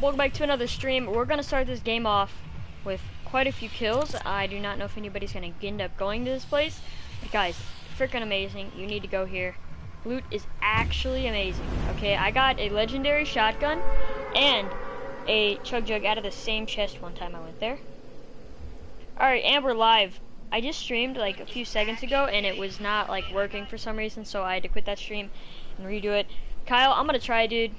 Welcome back to another stream. We're gonna start this game off with quite a few kills. I do not know if anybody's gonna end up going to this place. But guys, freaking amazing. You need to go here. Loot is actually amazing. Okay, I got a legendary shotgun and a chug jug out of the same chest one time I went there. Alright, and we're live. I just streamed like a few seconds ago and it was not like working for some reason, so I had to quit that stream and redo it. Kyle, I'm gonna try, dude.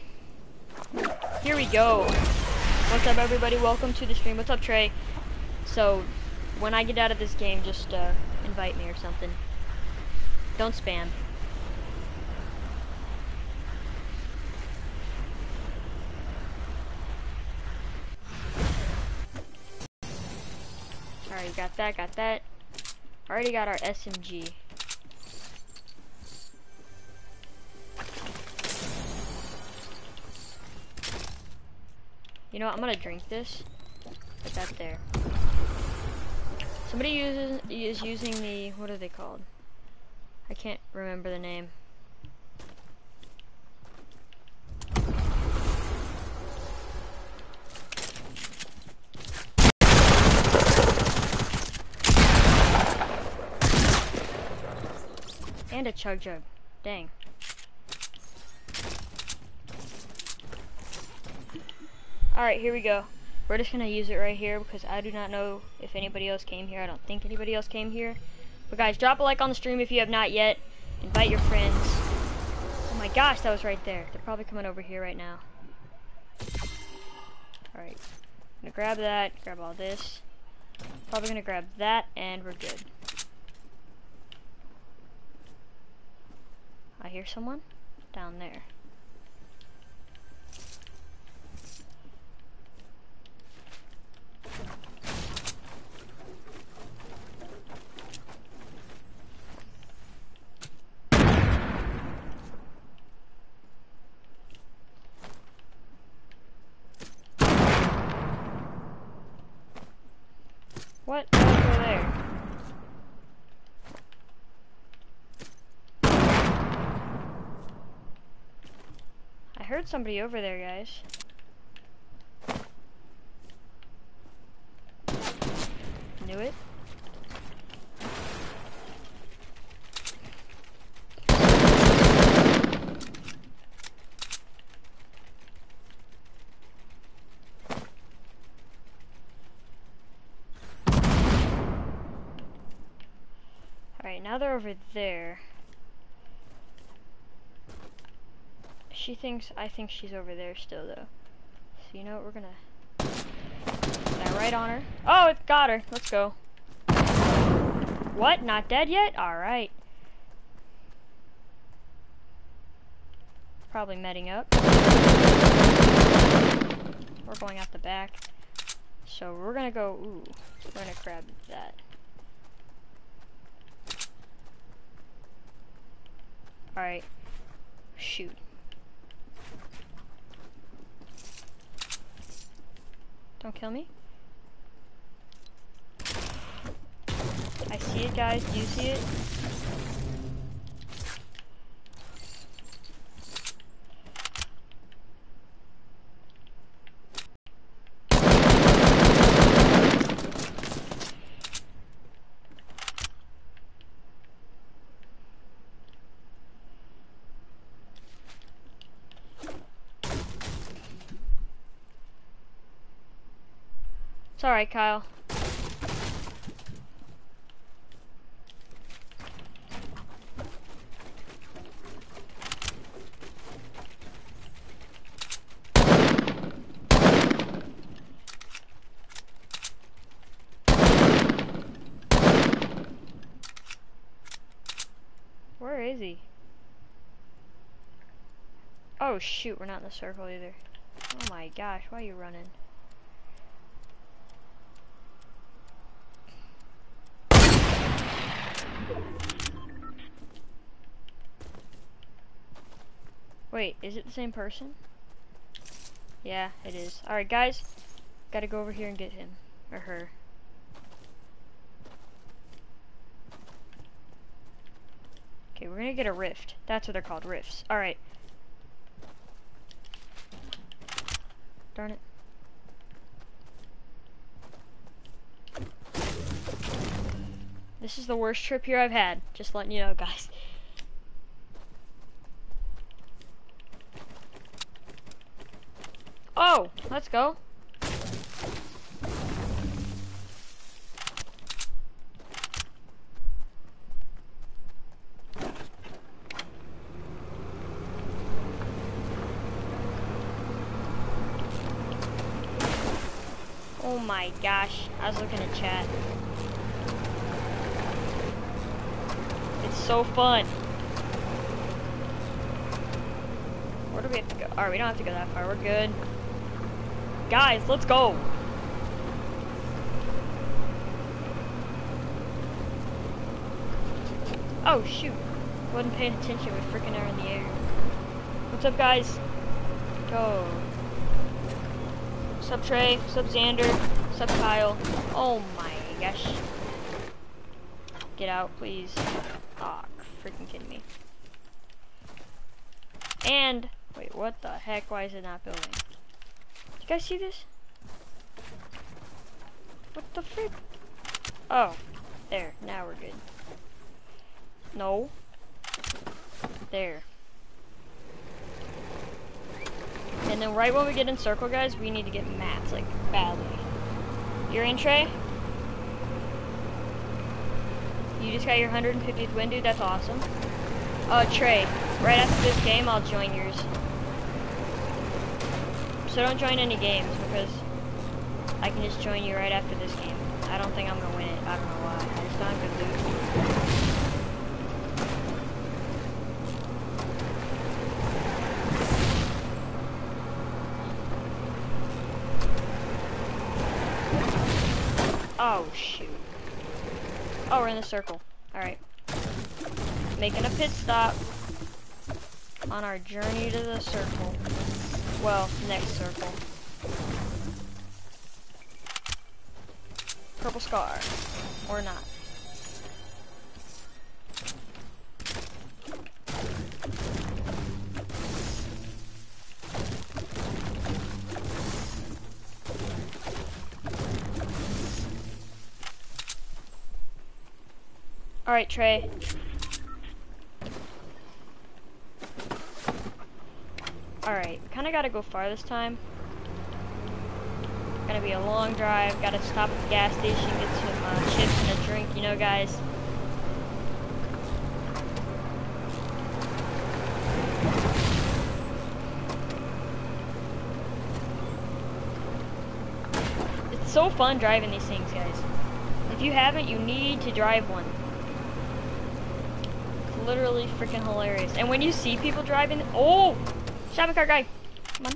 Here we go. What's up, everybody? Welcome to the stream. What's up, Trey? So, when I get out of this game, just uh, invite me or something. Don't spam. Alright, got that, got that. Already got our SMG. You know what, I'm gonna drink this. Put that there. Somebody uses is using the what are they called? I can't remember the name. And a chug jug. Dang. Alright, here we go. We're just gonna use it right here because I do not know if anybody else came here. I don't think anybody else came here. But guys, drop a like on the stream if you have not yet. Invite your friends. Oh my gosh, that was right there. They're probably coming over here right now. Alright. I'm gonna grab that, grab all this. Probably gonna grab that, and we're good. I hear someone down there. What? Over there. I heard somebody over there, guys. Knew it. They're over there. She thinks, I think she's over there still though. So you know what, we're gonna... I right on her? Oh, it got her. Let's go. What? Not dead yet? Alright. Probably medding up. We're going out the back. So we're gonna go, ooh, we're gonna grab that. Alright. Shoot. Don't kill me. I see it, guys. Do you see it? Alright, Kyle. Where is he? Oh shoot, we're not in the circle either. Oh my gosh, why are you running? Wait, is it the same person? Yeah, it is. Alright, guys. Gotta go over here and get him. Or her. Okay, we're gonna get a rift. That's what they're called, rifts. Alright. Darn it. This is the worst trip here I've had. Just letting you know, guys. Oh, let's go. Oh my gosh, I was looking at chat. It's so fun. Where do we have to go? Alright, we don't have to go that far, we're good. Guys, let's go! Oh shoot, wasn't paying attention with freaking air in the air. What's up guys? Go. Sup Trey, sup Xander, sup Kyle. Oh my gosh. Get out, please. Aw, oh, freaking kidding me. And, wait, what the heck? Why is it not building? Guys see this? What the frick? Oh, there, now we're good. No. There. And then right when we get in circle, guys, we need to get mats, like, badly. You're in, Trey? You just got your 150th win, dude? That's awesome. Uh, oh, Trey, right after this game, I'll join yours. So don't join any games, because I can just join you right after this game. I don't think I'm to win it. I don't know why. I just good loot. Oh, shoot. Oh, we're in the circle. Alright. Making a pit stop on our journey to the circle. Well, next circle. Purple scar. Or not. Alright, Trey. Alright, kinda gotta go far this time. Gonna be a long drive, gotta stop at the gas station, get some uh, chips and a drink, you know guys. It's so fun driving these things, guys. If you haven't, you need to drive one It's literally freaking hilarious. And when you see people driving, oh, shopping cart guy, come on.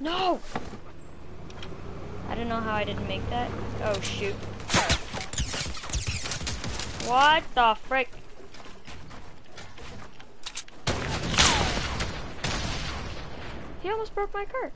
No! I don't know how I didn't make that. Oh shoot. What the frick? He almost broke my car.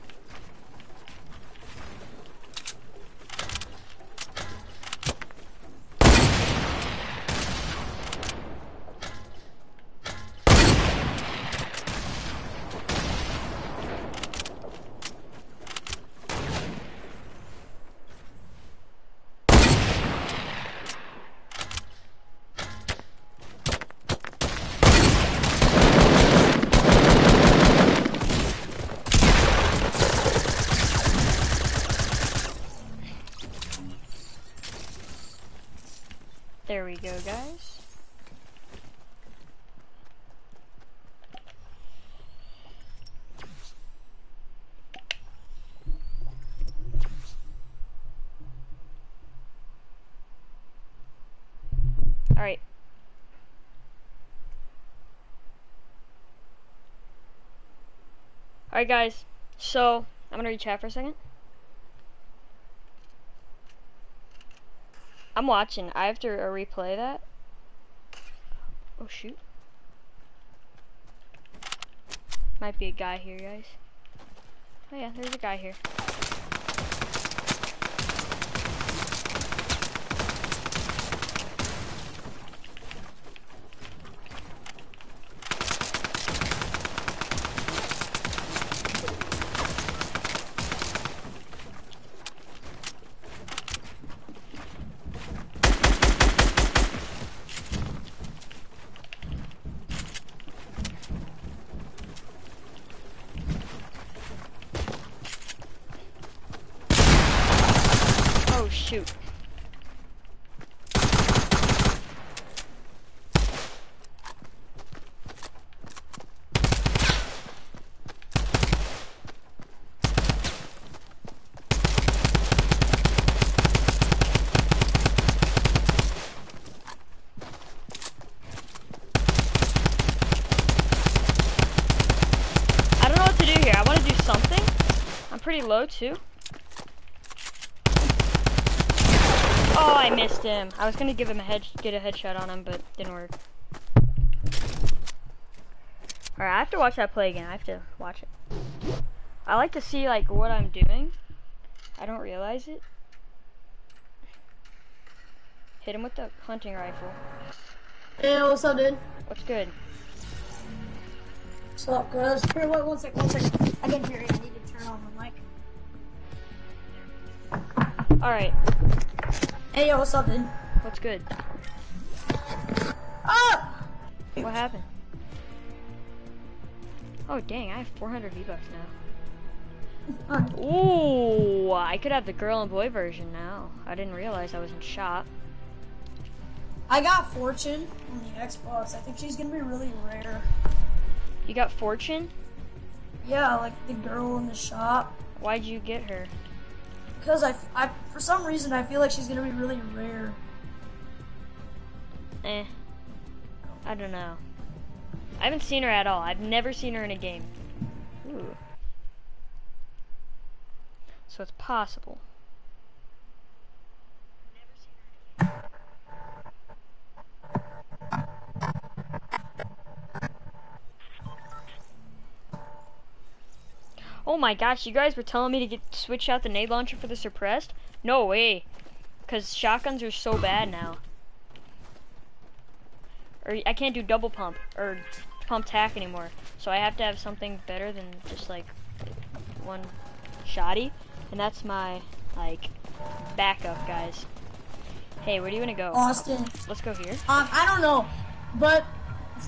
There we go, guys. Alright. Alright guys, so I'm gonna read chat for a second. I'm watching. I have to replay that. Oh shoot. Might be a guy here, guys. Oh yeah, there's a guy here. pretty low too. Oh, I missed him. I was gonna give him a head, get a headshot on him, but didn't work. Alright, I have to watch that play again. I have to watch it. I like to see like what I'm doing. I don't realize it. Hit him with the hunting rifle. Hey, what's up, dude? What's good? What's up, guys? Here, wait, one sec, one sec. I can hear you. I need to turn on the mic. Alright, Hey, yo, what's up, dude? what's good? Ah! What happened? Oh dang, I have 400 V-Bucks now. Ooh, I could have the girl and boy version now. I didn't realize I was in shop. I got Fortune on the Xbox. I think she's gonna be really rare. You got Fortune? Yeah, like the girl in the shop. Why'd you get her? Because I, I, for some reason, I feel like she's gonna be really rare. Eh. I don't know. I haven't seen her at all. I've never seen her in a game. Ooh. So it's possible. Oh my gosh, you guys were telling me to get switch out the nade launcher for the suppressed? No way. Cause shotguns are so bad now. Or I can't do double pump or pump tack anymore. So I have to have something better than just like one shoddy. And that's my like backup guys. Hey, where do you wanna go? Austin. Let's go here. Um, I don't know, but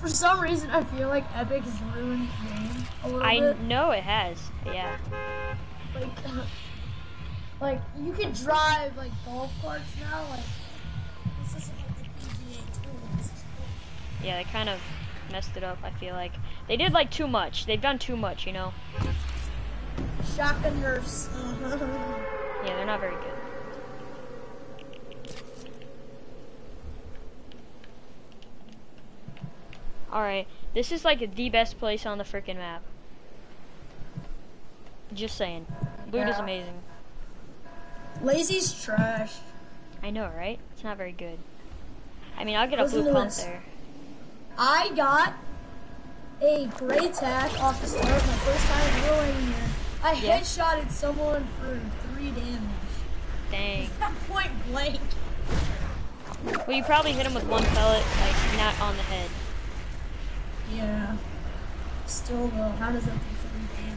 for some reason, I feel like Epic has ruined the game a little I bit. know it has. Yeah. Like, uh, like you can drive like golf carts now. Like, this isn't like the PGA Tour. This is cool. Yeah, they kind of messed it up, I feel like. They did like too much. They've done too much, you know? Shotgun nerfs. Yeah, they're not very good. Alright, this is like the best place on the freaking map. Just saying. Loot is amazing. Lazy's trash. I know, right? It's not very good. I mean, I'll get a blue pump there. I got a gray tack off the start my first time rolling here. I Yeah. headshotted someone for three damage. Dang. Point blank. Well, you probably hit him with one pellet, like, not on the head. Yeah. Still though, how does that do three damage?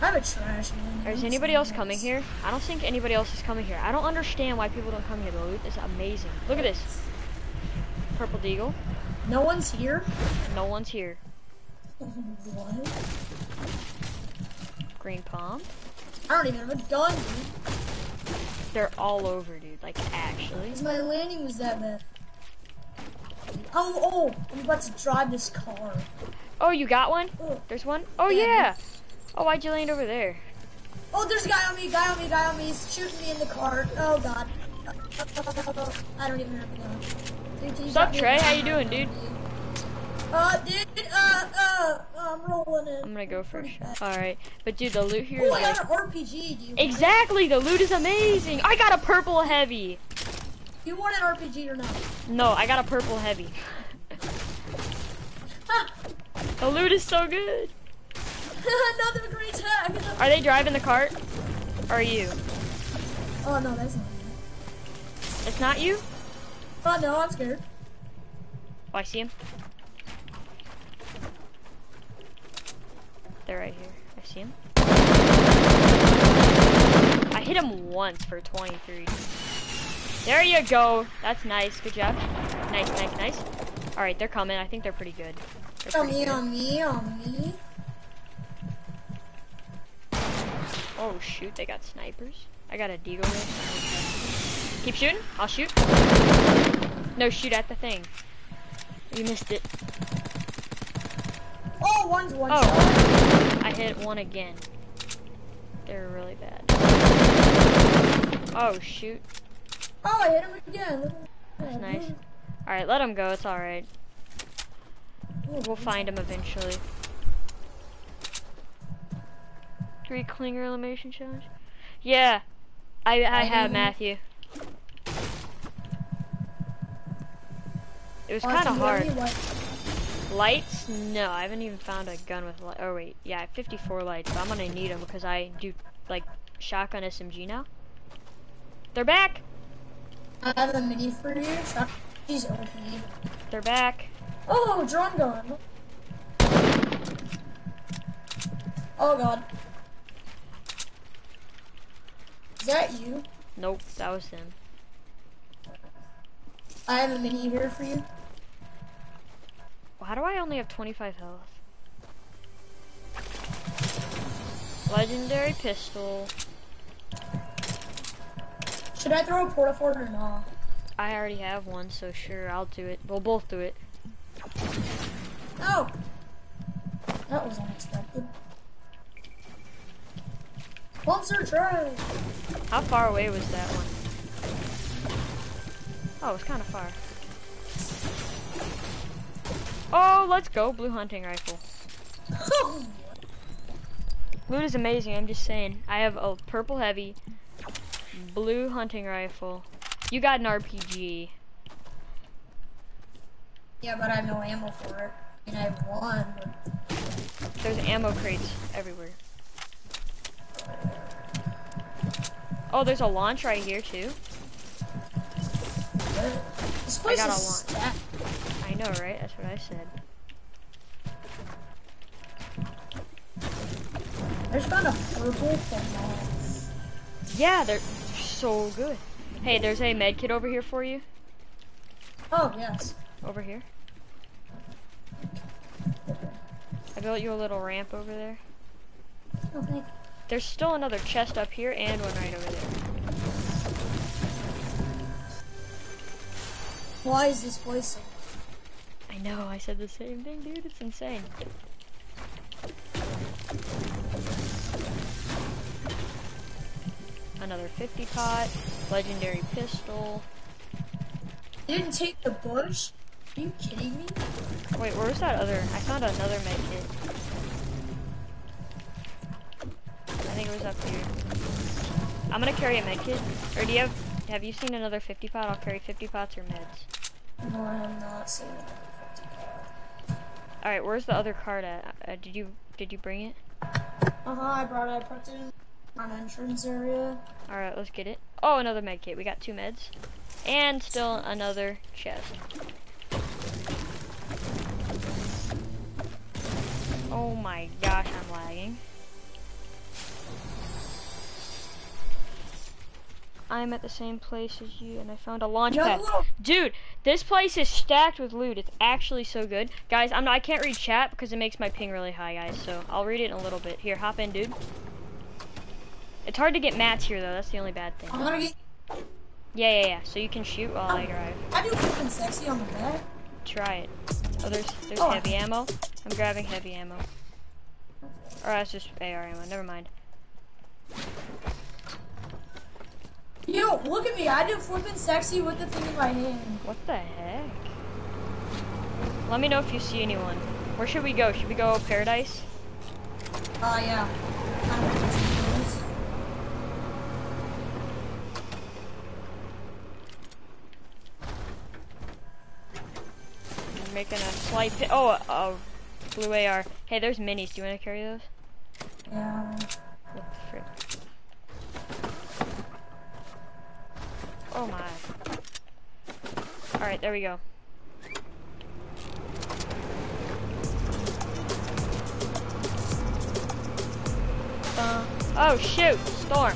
I have a trash man. Is anybody else coming here? I don't think anybody else is coming here. I don't understand why people don't come here. The loot is amazing. Look at this. Purple Deagle. No one's here. No one's here. what? Green Palm. I don't even have a gun, dude. They're all over, dude. Like, actually. Because my landing was that bad. Oh, oh, I'm about to drive this car. Oh, you got one? Oh, There's one? Oh, Yeah, yeah. Oh, why'd you land over there? oh there's a guy on me, guy on me, guy on me. He's shooting me in the car. Oh, God. I don't even have a gun. Dude, can you What's up, Trey? How you doing, dude? Uh, dude, uh, uh, I'm rolling in. I'm gonna go first. Alright. But, dude, the loot here Oh, is I like... got an RPG, do you want it? Exactly! The loot is amazing! I got a purple heavy! You want an RPG or not? No, I got a purple heavy. The loot is so good! Another great tag. Are they driving the cart? Or are you? Oh, no, that's not It's not you? Oh, no, I'm scared. Oh, I see him. They're right here. I see him. I hit him once for 23. There you go. That's nice. Good job. Nice, nice, nice. All right, they're coming. I think they're pretty good. They're On pretty me, good. on me, on me. Oh shoot, they got snipers. I got a deagle there. Keep shooting. I'll shoot. No, shoot at the thing. You missed it. Oh, one's one oh. shot. Oh, I hit one again. They're really bad. Oh shoot, Oh, I hit him again. That's that. nice. All right, let him go. It's all right. Oh, We'll find him eventually. Three clinger elimination challenge. Yeah, I I have Matthew. It was kind of hard. Lights? No, I haven't even found a gun with light. Oh wait, yeah, 54 lights. But I'm gonna need them because I do like shotgun SMG now. They're back. I have a mini for you. She's OP. They're back. Oh, drum gun. Oh god. Is that you? Nope, that was him. I have a mini here for you. Why do I only have 25 health? Legendary pistol. Should I throw a porta fort or not? I already have one, so sure, I'll do it. We'll both do it. Oh! That was unexpected. Monster try! How far away was that one? Oh, it's kind of far. Oh, let's go, blue hunting rifle. Loot is amazing, I'm just saying. I have a purple heavy, blue hunting rifle. You got an RPG. Yeah, but I have no ammo for it. I mean, I have one, but... There's ammo crates everywhere. Oh, there's a launch right here, too. This place I got is a launch. I know, right? That's what I said. I just found a purple FAMAS. Yeah, they're so good. Hey, there's a med kit over here for you. Oh, yes. Over here. I built you a little ramp over there. Oh, okay. There's still another chest up here and one right over there. Why is this place so I know, I said the same thing, dude. It's insane. Another 50 pot, legendary pistol. You didn't take the bush? Are you kidding me? Wait, where was that other? I found another med kit. I think it was up here. I'm gonna carry a med kit. Or do you have, have you seen another 50 pot? I'll carry 50 pots or meds. No, I have not seen it. All right, where's the other card at? Uh, did you did you bring it? Uh huh. I brought it. I put it in an entrance area. All right, let's get it. Oh, another med kit. We got two meds, and still another chest. Oh my gosh, I'm lagging. I'm at the same place as you, and I found a launch pad. Dude, this place is stacked with loot. It's actually so good. Guys, I'm not, I can't read chat because it makes my ping really high, guys. So I'll read it in a little bit. Here, hop in, dude. It's hard to get mats here, though. That's the only bad thing. I'm gonna get... Yeah, yeah, yeah. So you can shoot while I drive. I do something sexy on the back. Try it. Oh, there's, there's oh. heavy ammo. I'm grabbing heavy ammo. Or that's just AR ammo. Never mind. Yo, look at me. I do flipping sexy with the thing in my hand. What the heck? Let me know if you see anyone. Where should we go? Should we go paradise? Uh, yeah. I'm making a slight pit. Oh, a, a blue AR. Hey, there's minis. Do you want to carry those? Yeah. What the frick? Oh my. Alright, there we go. Uh, oh shoot! Storm!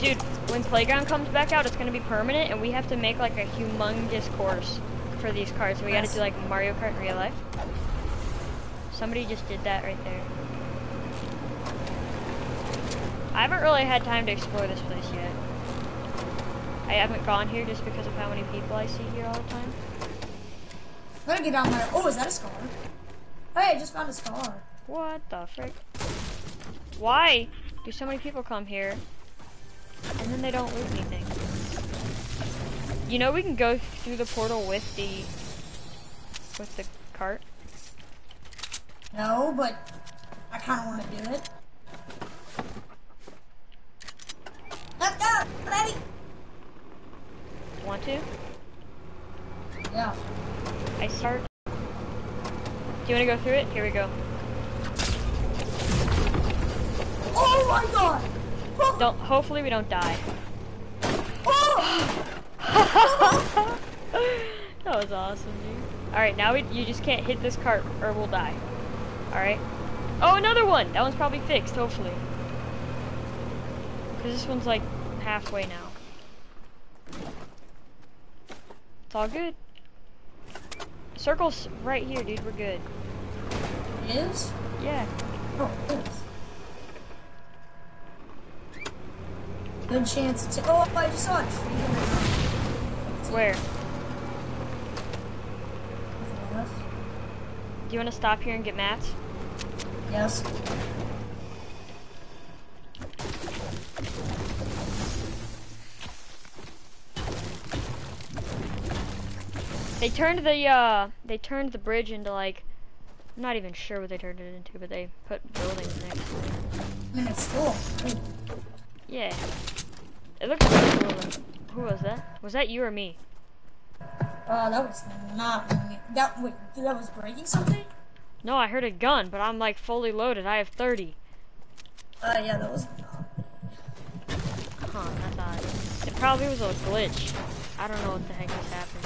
Dude, when Playground comes back out, it's gonna be permanent, and we have to make like a humongous course for these cars. We gotta do like Mario Kart in real life. Somebody just did that right there. I haven't really had time to explore this place yet. I haven't gone here just because of how many people I see here all the time. I'm gonna get down there. Oh, is that a scar? Hey, I just found a scar. What the frick? Why do so many people come here and then they don't lose anything? You know we can go through the portal with the with the cart. No, but I kind of want to do it. Let's go, baby. Want to? Yeah. I start. Do you want to go through it? Here we go. Oh my god! Don't. Hopefully we don't die. that was awesome, dude. All right, now we, you just can't hit this cart or we'll die. All right. Oh, another one. That one's probably fixed, hopefully. Cause this one's like halfway now. It's all good. Circle's right here, dude. We're good. It is? Yeah. Oh, it is. Good chance to. Oh, I just saw a tree. Where? Do you want to stop here and get mats? Yes. They turned the uh they turned the bridge into like I'm not even sure what they turned it into, but they put buildings next to it. I mean, it's still. Yeah. It looks really cool. Who was that? Was that you or me? Uh, that was not me. That wait, that was breaking something. No, I heard a gun, but I'm like fully loaded. I have 30. Uh, yeah, that was. Not Huh, that's odd. It probably was a glitch. I don't know what the heck just happened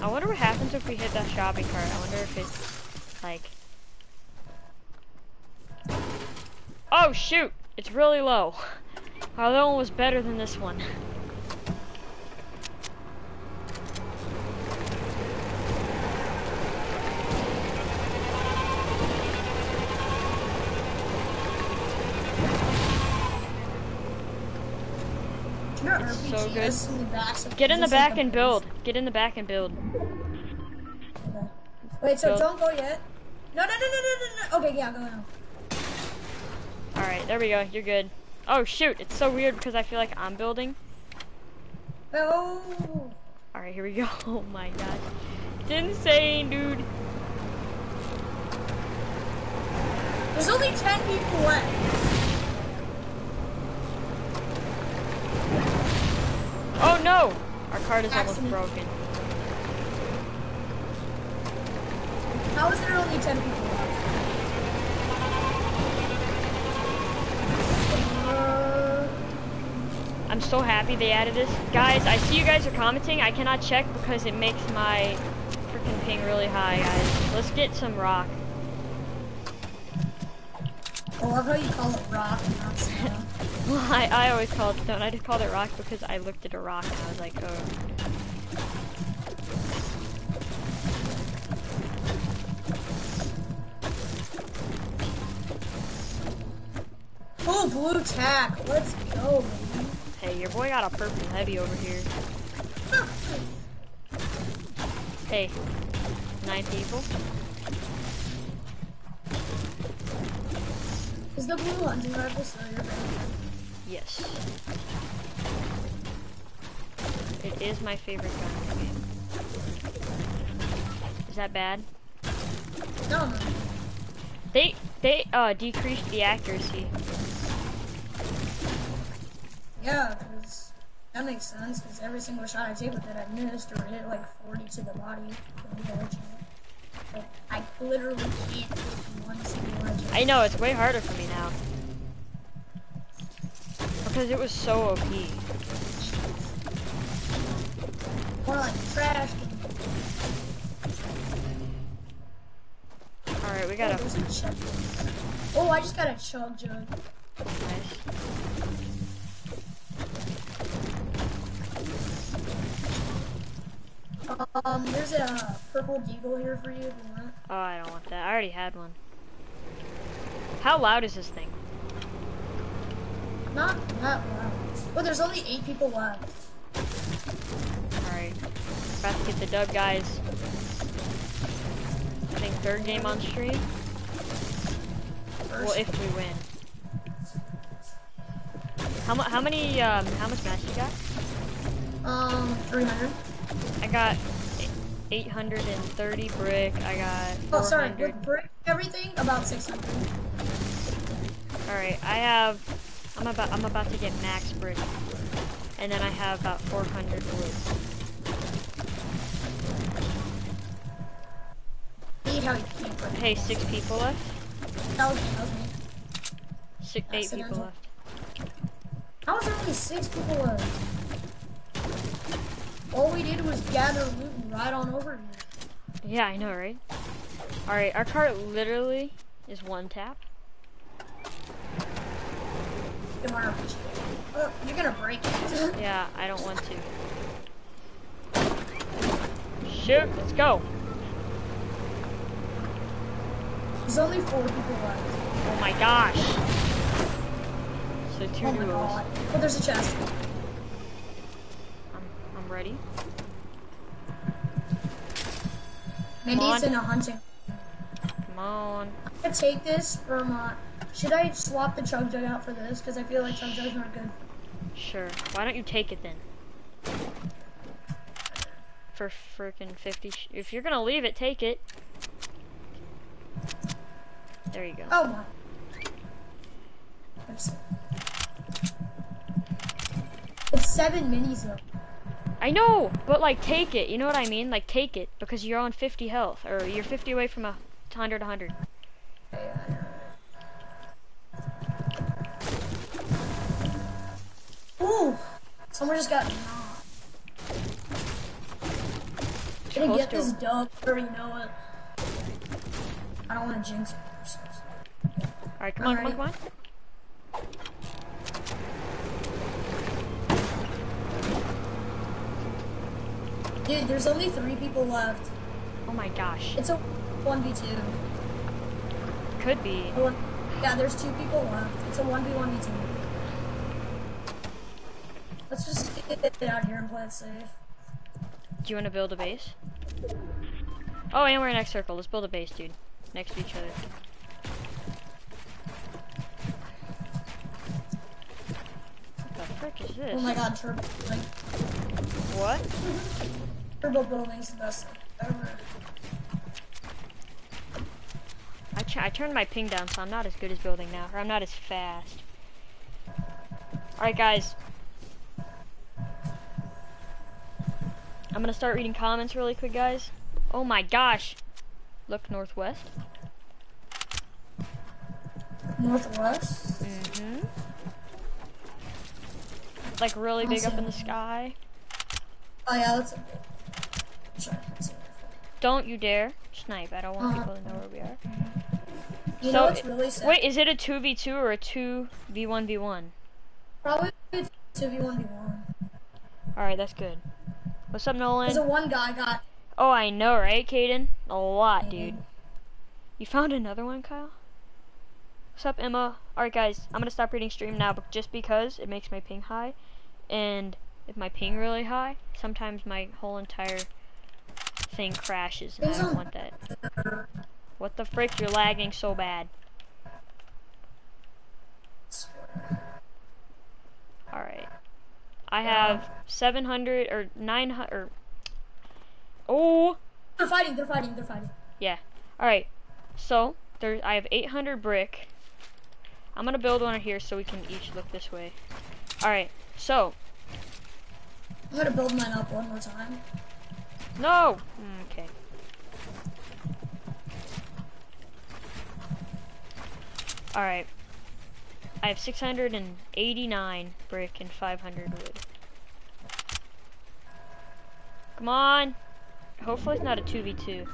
though. I wonder what happens if we hit that shopping cart. I wonder if it's like. Oh shoot! It's really low. Our other one was better than this one. It's so good. us in the back so Get in the back and build. Get in the back and build. Wait, so Build. don't go yet. No, no, no, no, no, no, no. Okay, yeah, go now. Alright, there we go. You're good. Oh shoot, it's so weird because I feel like I'm building. Oh. Alright, here we go. Oh my gosh. It's insane, dude. There's only ten people left. Oh no! Our card is almost broken. How is there only ten people I'm so happy they added this. Guys, I see you guys are commenting. I cannot check because it makes my freaking ping really high, guys. Let's get some rock. Oh, I love how you call it rock and not snow. Well, I, I always call it stone. I just called it rock because I looked at a rock and I was like, oh. Oh, blue tack. Let's go, baby. Hey, your boy got a purple heavy over here. Hey, nine people. Is the blue hunting rifle still your favorite? Yes. It is my favorite gun in the game. Is that bad? No, no. They they uh decreased the accuracy. Yeah, because that makes sense. Because every single shot I take with it, I missed or hit like 40 to the body. from the edge. Like, I literally can't hit one single edge. I know it's way harder for me now. Because it was so OP. More like trash. Alright, we Oh, gotta there's a chug. Oh, I just got a chug jug. nice. Um, there's a purple deagle here for you if you want. Oh, I don't want that. I already had one. How loud is this thing? Not that loud. Oh, there's only eight people left. Alright. About to get the dub, guys. I think third game on stream. Well, if we win. How, mu- how many, um, how much match you got? Um, 300. I got 830 brick. I got Oh, sorry. With brick, everything about 600. All right, I have. I'm about. I'm about to get max brick, and then I have about 400 wood. Hate how you can't Hey, six people left. That was, that was me. Six, eight people left. How there only six people left? All we did was gather loot and ride on over here. Yeah, I know, right? All right, our cart literally is one tap. Oh, you're gonna break it. Yeah, I don't want to. Shoot, let's go. There's only four people left. Oh my gosh. So two Oh duos. Oh, there's a chest. Ready. Maybe it's in a hunting. Come on. I'm gonna take this from, uh, should I swap the chug jug out for this? Because I feel like chug jugs aren't good. Sure. Why don't you take it then? For freaking 50. Sh- if you're gonna leave it, take it. There you go. Oh my. Oops. It's seven minis though. I know, but like take it. You know what I mean? Like take it because you're on 50 health or you're 50 away from a 100 100. Ooh, someone just got knocked. Gonna get to this dub. I already know it. I don't want to jinx it. All right, come on, come on, come on. Dude, there's only three people left. Oh my gosh. It's a 1v2. Could be. One- Yeah, there's two people left. It's a 1v1v2. Let's just get out here and play it safe. Do you want to build a base? Oh, and we're in X circle. Let's build a base, dude. Next to each other. What the frick is this? Oh my god, turbo. What? Turbo building's the best ever. I, ch- I turned my ping down, so I'm not as good as building now, or I'm not as fast. Alright, guys. I'm gonna start reading comments really quick, guys. Oh my gosh. Look northwest. Northwest. Mm-hmm. Like really big up in the sky. Oh yeah, that's a bit. Sure, that's it. Don't you dare snipe. I don't want Uh-huh. people to know where we are. You So know what's really sad? Wait, is it a 2v2 or a 2v1v1? Probably it's 2v1v1. Alright, that's good. What's up, Nolan? There's a one guy got. Oh, I know, right, Caden? A lot, dude. You found another one, Kyle? What's up, Emma? Alright, guys, I'm gonna stop reading stream now, but just because it makes my ping high. And if my ping really high, sometimes my whole entire thing crashes, and I don't want that. What the frick? You're lagging so bad. Alright. I have 700 or 900 or. Oh! They're fighting. They're fighting. They're fighting. Yeah. All right. So there, I have 800 brick. I'm gonna build one here so we can each look this way. All right. So I'm gonna build mine up one more time. No. Mm, Okay. All right. I have 689 brick and 500 wood. Come on. Hopefully it's not a 2v2.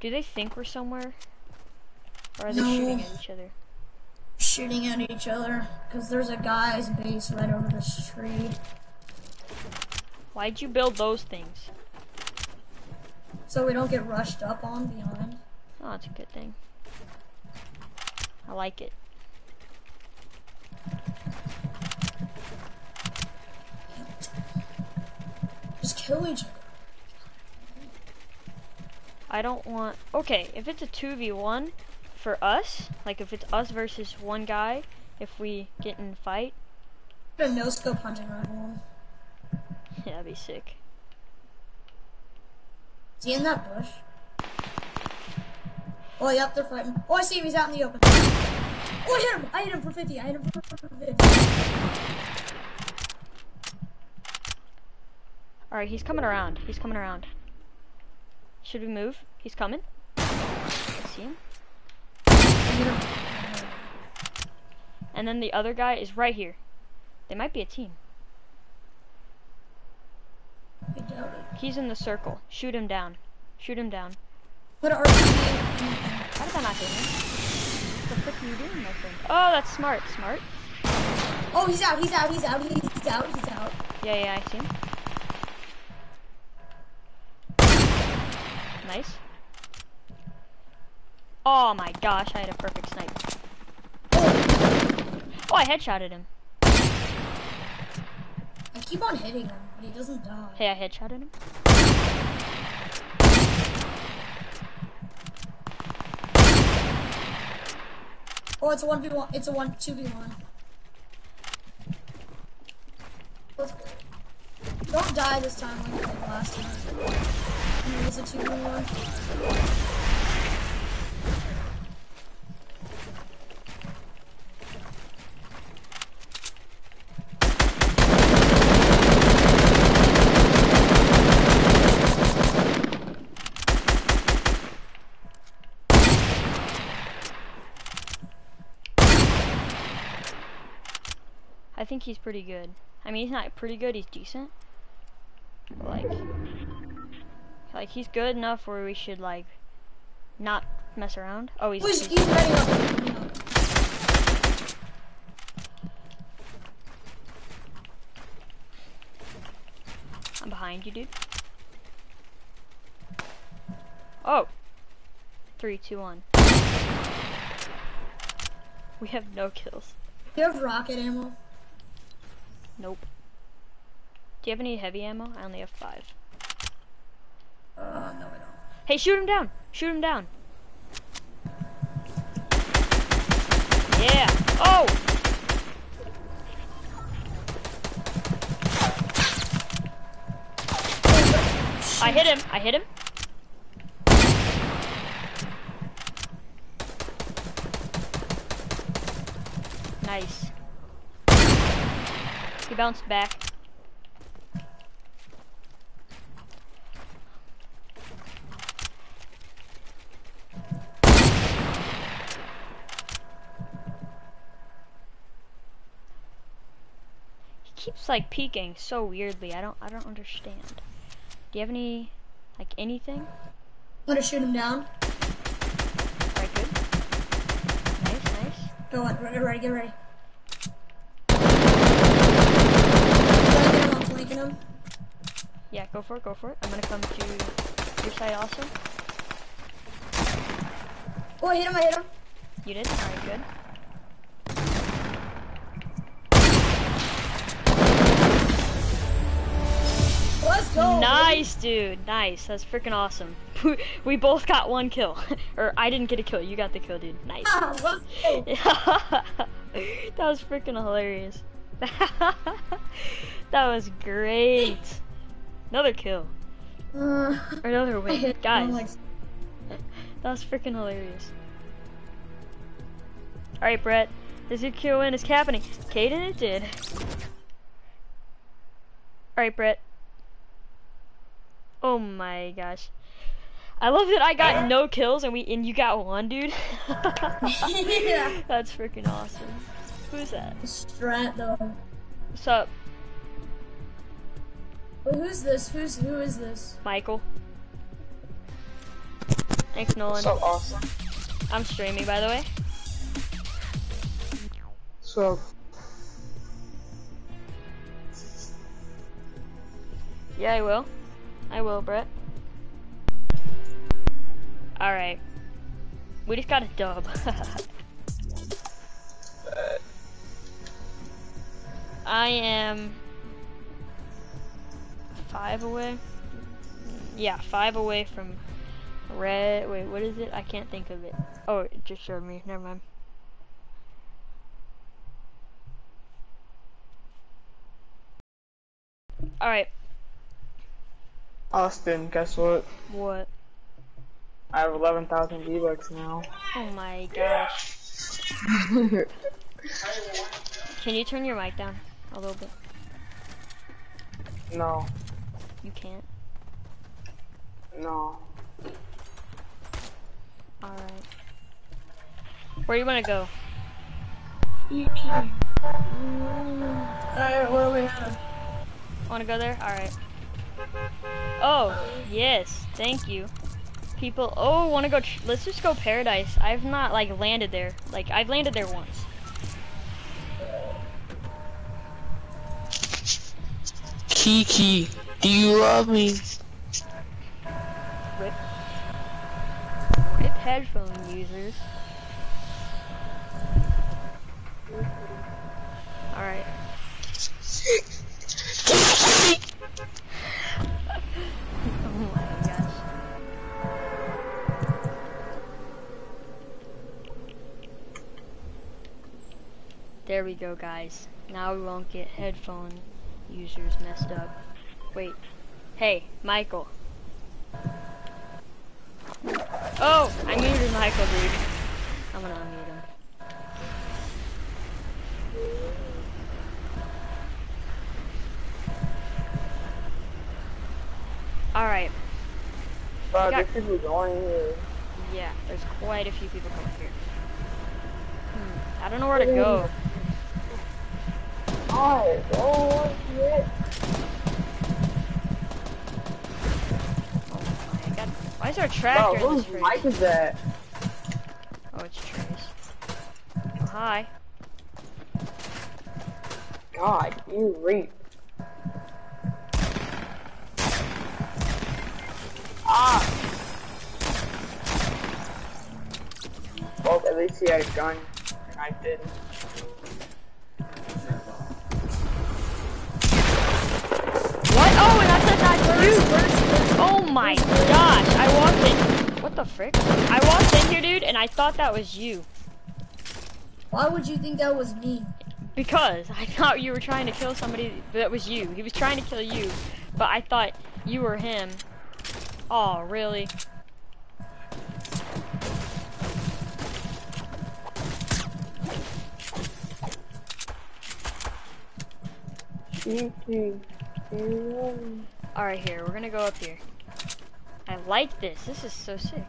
Do they think we're somewhere? Or are they No. shooting at each other? Shooting at each other because there's a guy's base right over this tree. Why'd you build those things? So we don't get rushed up on behind. Oh, that's a good thing. I like it. Just kill each other. I don't want. Okay, if it's a 2v1 for us, like if it's us versus one guy, if we get in a fight, Get a no scope hunting rifle. yeah, that'd be sick. Is he in that bush? Oh, yep, they're fighting. Oh, I see him. He's out in the open. Oh, I hit him. I hit him for 50. I hit him for 50. Alright, he's coming around. He's coming around. Should we move? He's coming. I see him. Him. And then the other guy is right here. They might be a team. I doubt it. He's in the circle. Shoot him down. Shoot him down. Put an RPG. How did that not hit him? What the frick are you doing, my friend? Oh, that's smart. Smart. Oh, he's out. He's out. He's out. He's out. He's out. Yeah, yeah, I see him. Nice. Oh my gosh, I had a perfect snipe. Oh, I headshotted him. Keep on hitting him, but he doesn't die. Hey, I headshotted him. Oh, it's a 1v1. It's a 1 2v1. Don't die this time like you did last time. I mean, it's a 2v1. I think he's pretty good. I mean, he's not pretty good, he's decent. Like, like he's good enough where we should like not mess around. Oh, he's, he's, he's ready up. I'm behind you, dude. Oh, three, two, one. We have no kills. You have rocket ammo? Nope. Do you have any heavy ammo? I only have five. Uh, no, I don't. Hey, shoot him down! Shoot him down! Yeah! Oh! I hit him! I hit him! Nice. He bounced back. He keeps like peeking so weirdly. I don't I don't understand. Do you have any like anything? I'm gonna shoot him down. Alright, good. Nice, nice. Go on, ready, ready, get ready. Him. Yeah, go for it, go for it. I'm gonna come to your side also. Oh, I hit him, I hit him. You did? Alright, good. Let's go. Nice, dude. Nice. That's freaking awesome. we both got one kill. or I didn't get a kill. You got the kill, dude. Nice. That was freaking hilarious. That was great. Another kill. Uh, Or another win. Guys, like, that was freaking hilarious. Alright, Brett. Does your kill win is happening? Caden, it did. Alright, Brett. Oh my gosh. I love that I got no kills and we and you got one, dude. yeah. That's freaking awesome. Who's that? Strat though. What's up, Wait, who's this? Who's who is this? Michael? Thanks, Nolan. So awesome. I'm streaming, by the way. So Yeah, I will. I will, Brett. Alright. We just got a dub. I am five away. Yeah, five away from red. Wait, what is it? I can't think of it. Oh, it just showed me. Never mind. Alright. Austin, guess what? What? I have 11,000 V-Bucks now. Oh my gosh. Can you turn your mic down a little bit? no, You can't. no. Alright. Where do you want to go? Alright, where are we at? Want to go there? Alright. Oh, yes. Thank you. People, oh, want to go, tr- let's just go Paradise. I've not, like, landed there. Like, I've landed there once. Kiki, do you love me? Rip. Rip headphone users. Alright. Oh my gosh. There we go, guys. Now we won't get headphone users messed up. Wait. Hey, Michael. Oh, I muted Michael, dude. I'm gonna unmute him. Alright, Bro, got- this people going here. yeah, there's quite a few people coming here. Hmm, I don't know where to go. Alright, oh shit. Why is our Bro, tractor in whose mic is that? Oh, it's Trace. Oh, hi. God, you reap. Ah! Well, at least he had a gun, and I didn't. What? Oh, and I said not you! Oh my gosh, I walked in. What the frick? I walked in here, dude, and I thought that was you. Why would you think that was me? Because I thought you were trying to kill somebody that was you. He was trying to kill you, but I thought you were him. Oh, really? Alright, here, we're gonna go up here. I like this. This is so sick.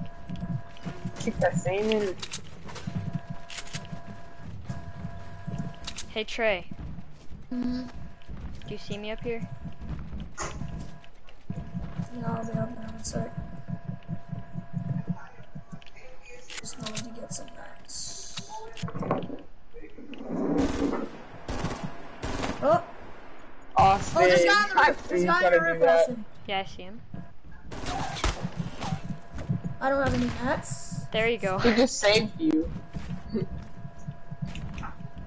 keep that same energy. Hey, Trey, Mm-hmm. do you see me up here? Yeah, I'll be up now in a sec. Just wanted to get some mats. Oh, Austin, oh, there's a guy on the I roof. There's a guy gotta the roof. Austin. Yeah, I see him. I don't have any mats. There you go. He just saved you.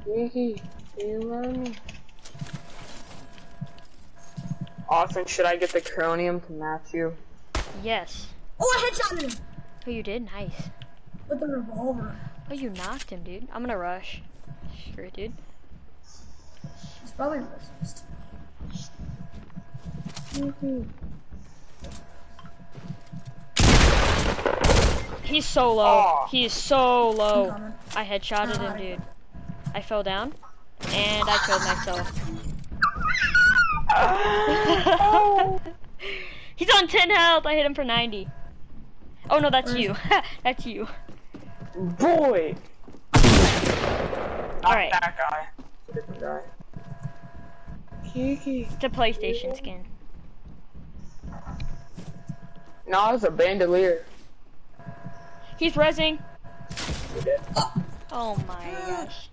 Kiki, do you love me? Austin, should I get the chromium to match you? Yes. Oh, I headshotted him Oh, you did? Nice. with the revolver. Oh, you knocked him, dude. I'm gonna rush. Sure, dude. He's probably resist. He's so low. Aw. He is so I'm low. coming. I headshotted him, dude. I fell down, and I killed myself. He's on 10 health. I hit him for 90. Oh no, that's you. that's you. Boy! Not Alright. that guy. Different guy. Kiki. It's a PlayStation skin. No, it's a bandolier. He's rezzing. Oh my gosh.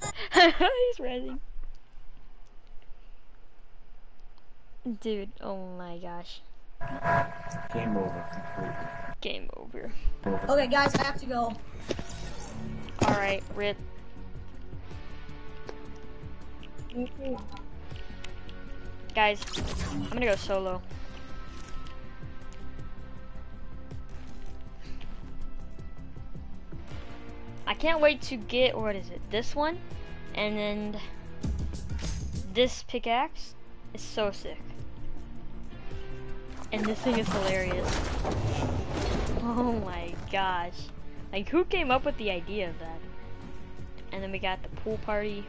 He's rezzing. Dude, oh my gosh. Game over completely. Game over. Okay, guys, I have to go. Alright, rip. Mm-hmm. Guys, I'm gonna go solo. I can't wait to get, what is it, this one? And then this pickaxe is so sick. And this thing is hilarious. Oh my gosh. Like, who came up with the idea of that? And then we got the pool party,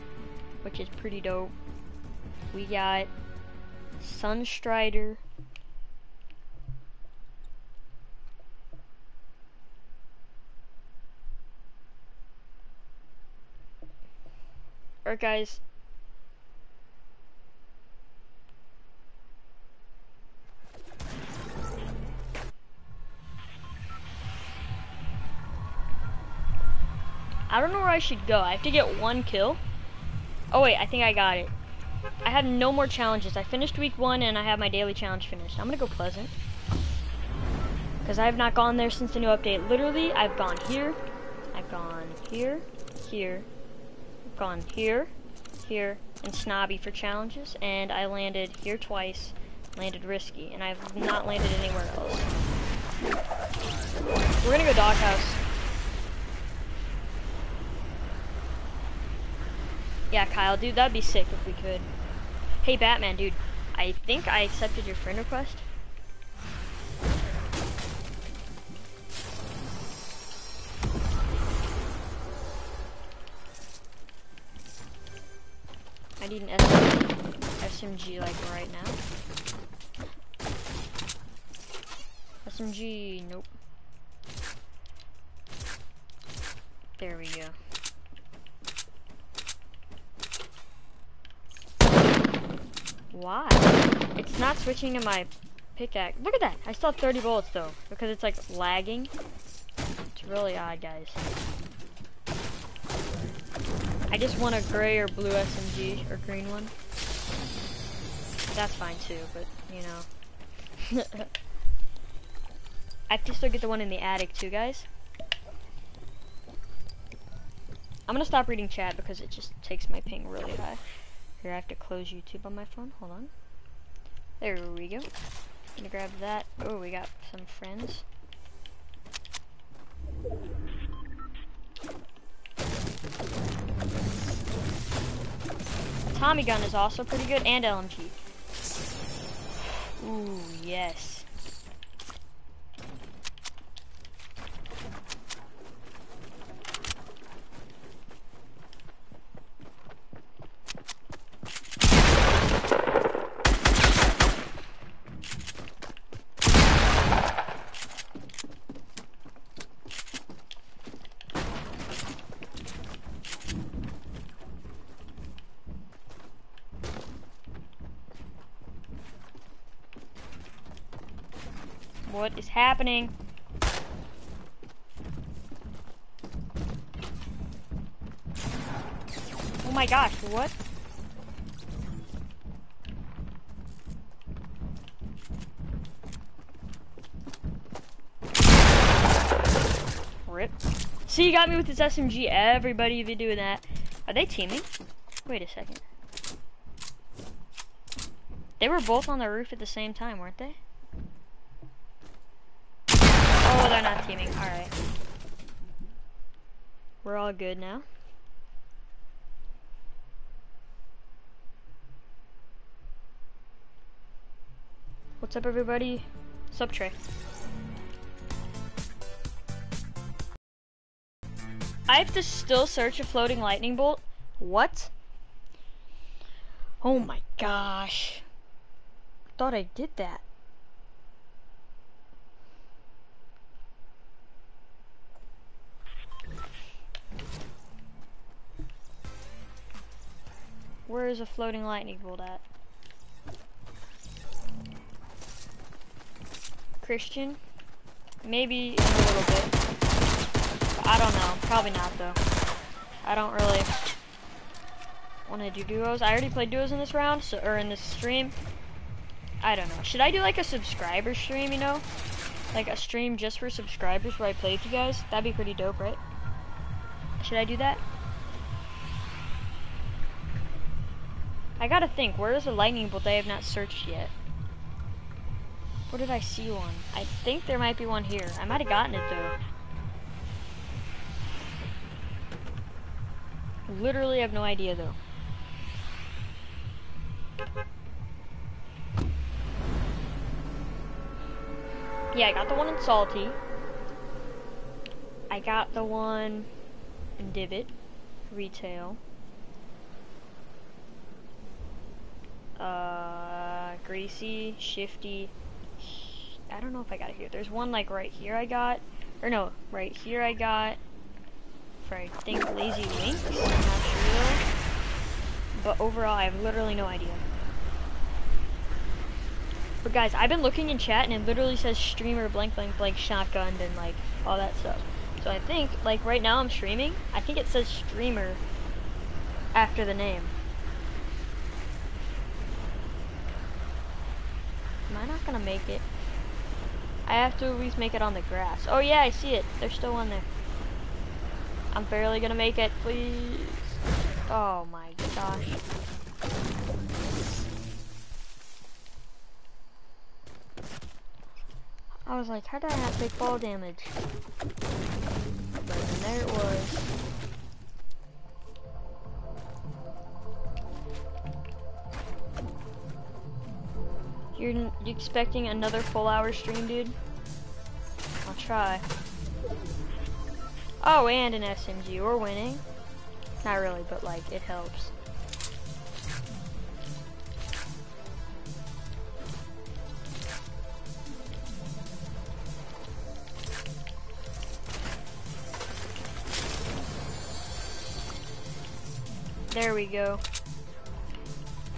which is pretty dope. We got Sunstrider. Alright guys. I don't know where I should go. I have to get one kill. Oh wait, I think I got it. I have no more challenges. I finished week one and I have my daily challenge finished. I'm gonna go Pleasant. Because I have not gone there since the new update. Literally, I've gone here, I've gone here, here, I've here, here, and Snobby for challenges, and I landed here twice, landed Risky, and I've not landed anywhere else. We're gonna go Doghouse. Yeah, Kyle, dude, that'd be sick if we could. Hey, Batman, dude, I think I accepted your friend request. Need an SMG, SMG like right now. SMG, nope. There we go. Why? It's not switching to my pickaxe. Look at that. I still have 30 bullets though, because it's like lagging. It's really odd, guys. I just want a gray or blue SMG or green one. That's fine too, but you know. I have to still get the one in the attic too, guys. I'm gonna stop reading chat because it just takes my ping really high. Here, I have to close YouTube on my phone. Hold on. There we go. Gonna grab that. Oh, we got some friends. Tommy gun is also pretty good, and LMG. Ooh, yes. What is happening? Oh my gosh, what? Rip. See, you got me with this SMG. Everybody be doing that. Are they teaming? Wait a second. They were both on the roof at the same time, weren't they? Oh, they're not teaming. Alright. We're all good now. What's up, everybody? Trey? I have to still search a floating lightning bolt? What? Oh my gosh. Thought I did that. Where is a floating lightning bolt at? Christian? Maybe in a little bit. But I don't know. Probably not though. I don't really want to do duos. I already played duos in this round, so or in this stream. I don't know. Should I do like a subscriber stream, you know? Like a stream just for subscribers where I play with you guys? That'd be pretty dope, right? Should I do that? I gotta think, where is the lightning bolt I have not searched yet? Where did I see one? I think there might be one here. I might have gotten it though. Literally have no idea though. Yeah, I got the one in Salty. I got the one in Divot, retail. Uh, Greasy, Shifty. I don't know if I got it here. There's one like right here I got, or no, right here I got. For I think Lazy Links. I'm not sure. But overall, I have literally no idea. But guys, I've been looking in chat and it literally says streamer blank blank blank shotgunned and like all that stuff. So I think like right now I'm streaming. I think it says streamer after the name. Am I not gonna make it? I have to at least make it on the grass. Oh yeah, I see it. There's still one there. I'm barely gonna make it, please. Oh my gosh. I was like, how did I not take fall damage? But there it was. You're, n- you expecting another full hour stream, dude? I'll try. Oh, and an SMG. We're winning. Not really, but like, it helps. There we go.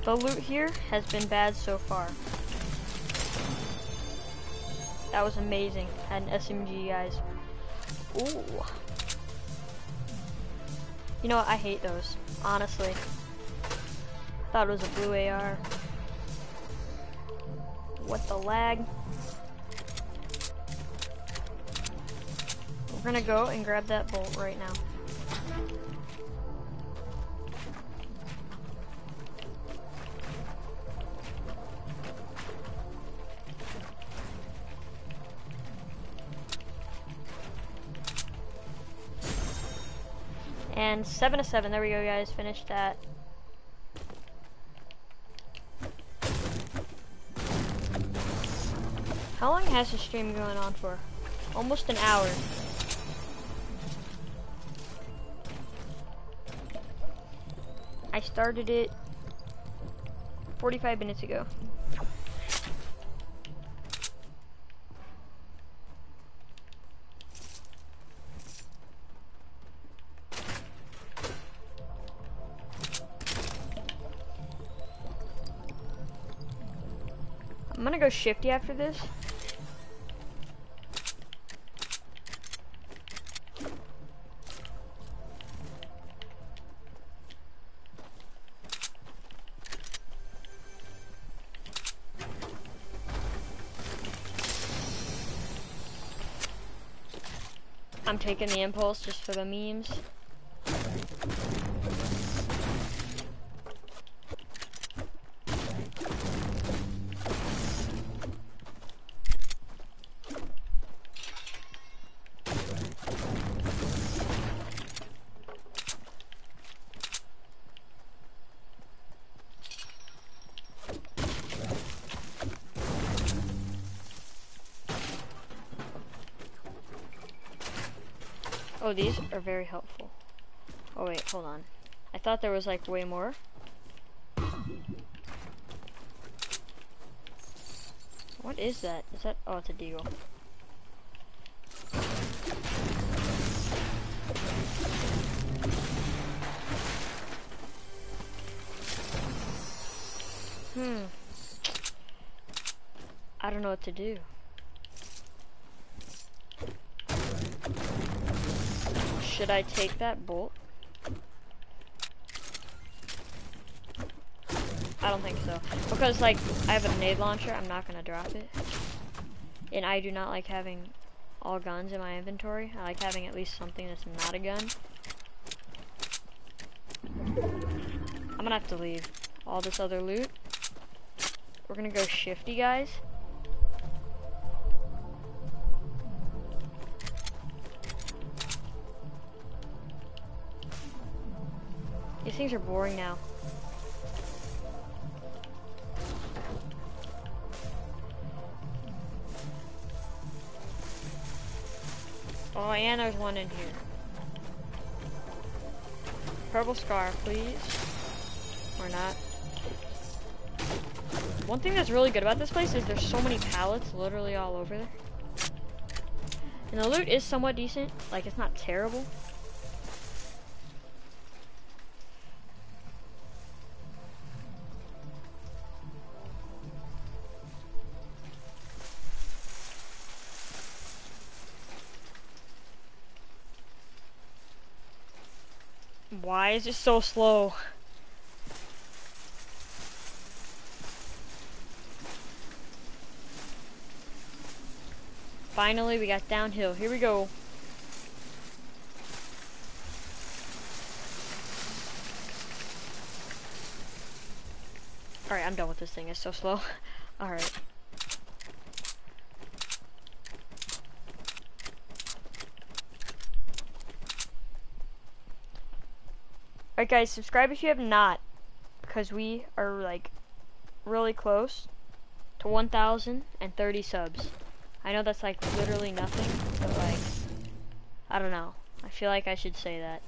The loot here has been bad so far. That was amazing. Had an SMG, guys. Ooh. You know what? I hate those. Honestly. Thought it was a blue AR. What the lag? We're gonna go and grab that bolt right now. And 7 to 7, there we go guys, finished that. How long has the stream going on for? Almost an hour. I started it 45 minutes ago. Go shifty after this. I'm taking the impulse just for the memes. These are very helpful. Oh wait, hold on. I thought there was like way more. What is that? Is that? Oh, it's a deagle. Hmm. I don't know what to do. Should I take that bolt? I don't think so. Because, like, I have a nade launcher, I'm not to drop it. And I do not like having all guns in my inventory. I like having at least something that's not a gun. I'm to have to leave all this other loot. We're to go shifty, guys. These things are boring now. Oh, and there's one in here. Purple scar, please. Or not. One thing that's really good about this place is there's so many pallets literally all over there. And the loot is somewhat decent. Like, it's not terrible. Why is it so slow? Finally, we got downhill. Here we go. Alright, I'm done with this thing. It's so slow. Alright. Guys, subscribe if you have not. Because we are like really close to 1,030 subs. I know that's like literally nothing, but like, I don't know. I feel like I should say that.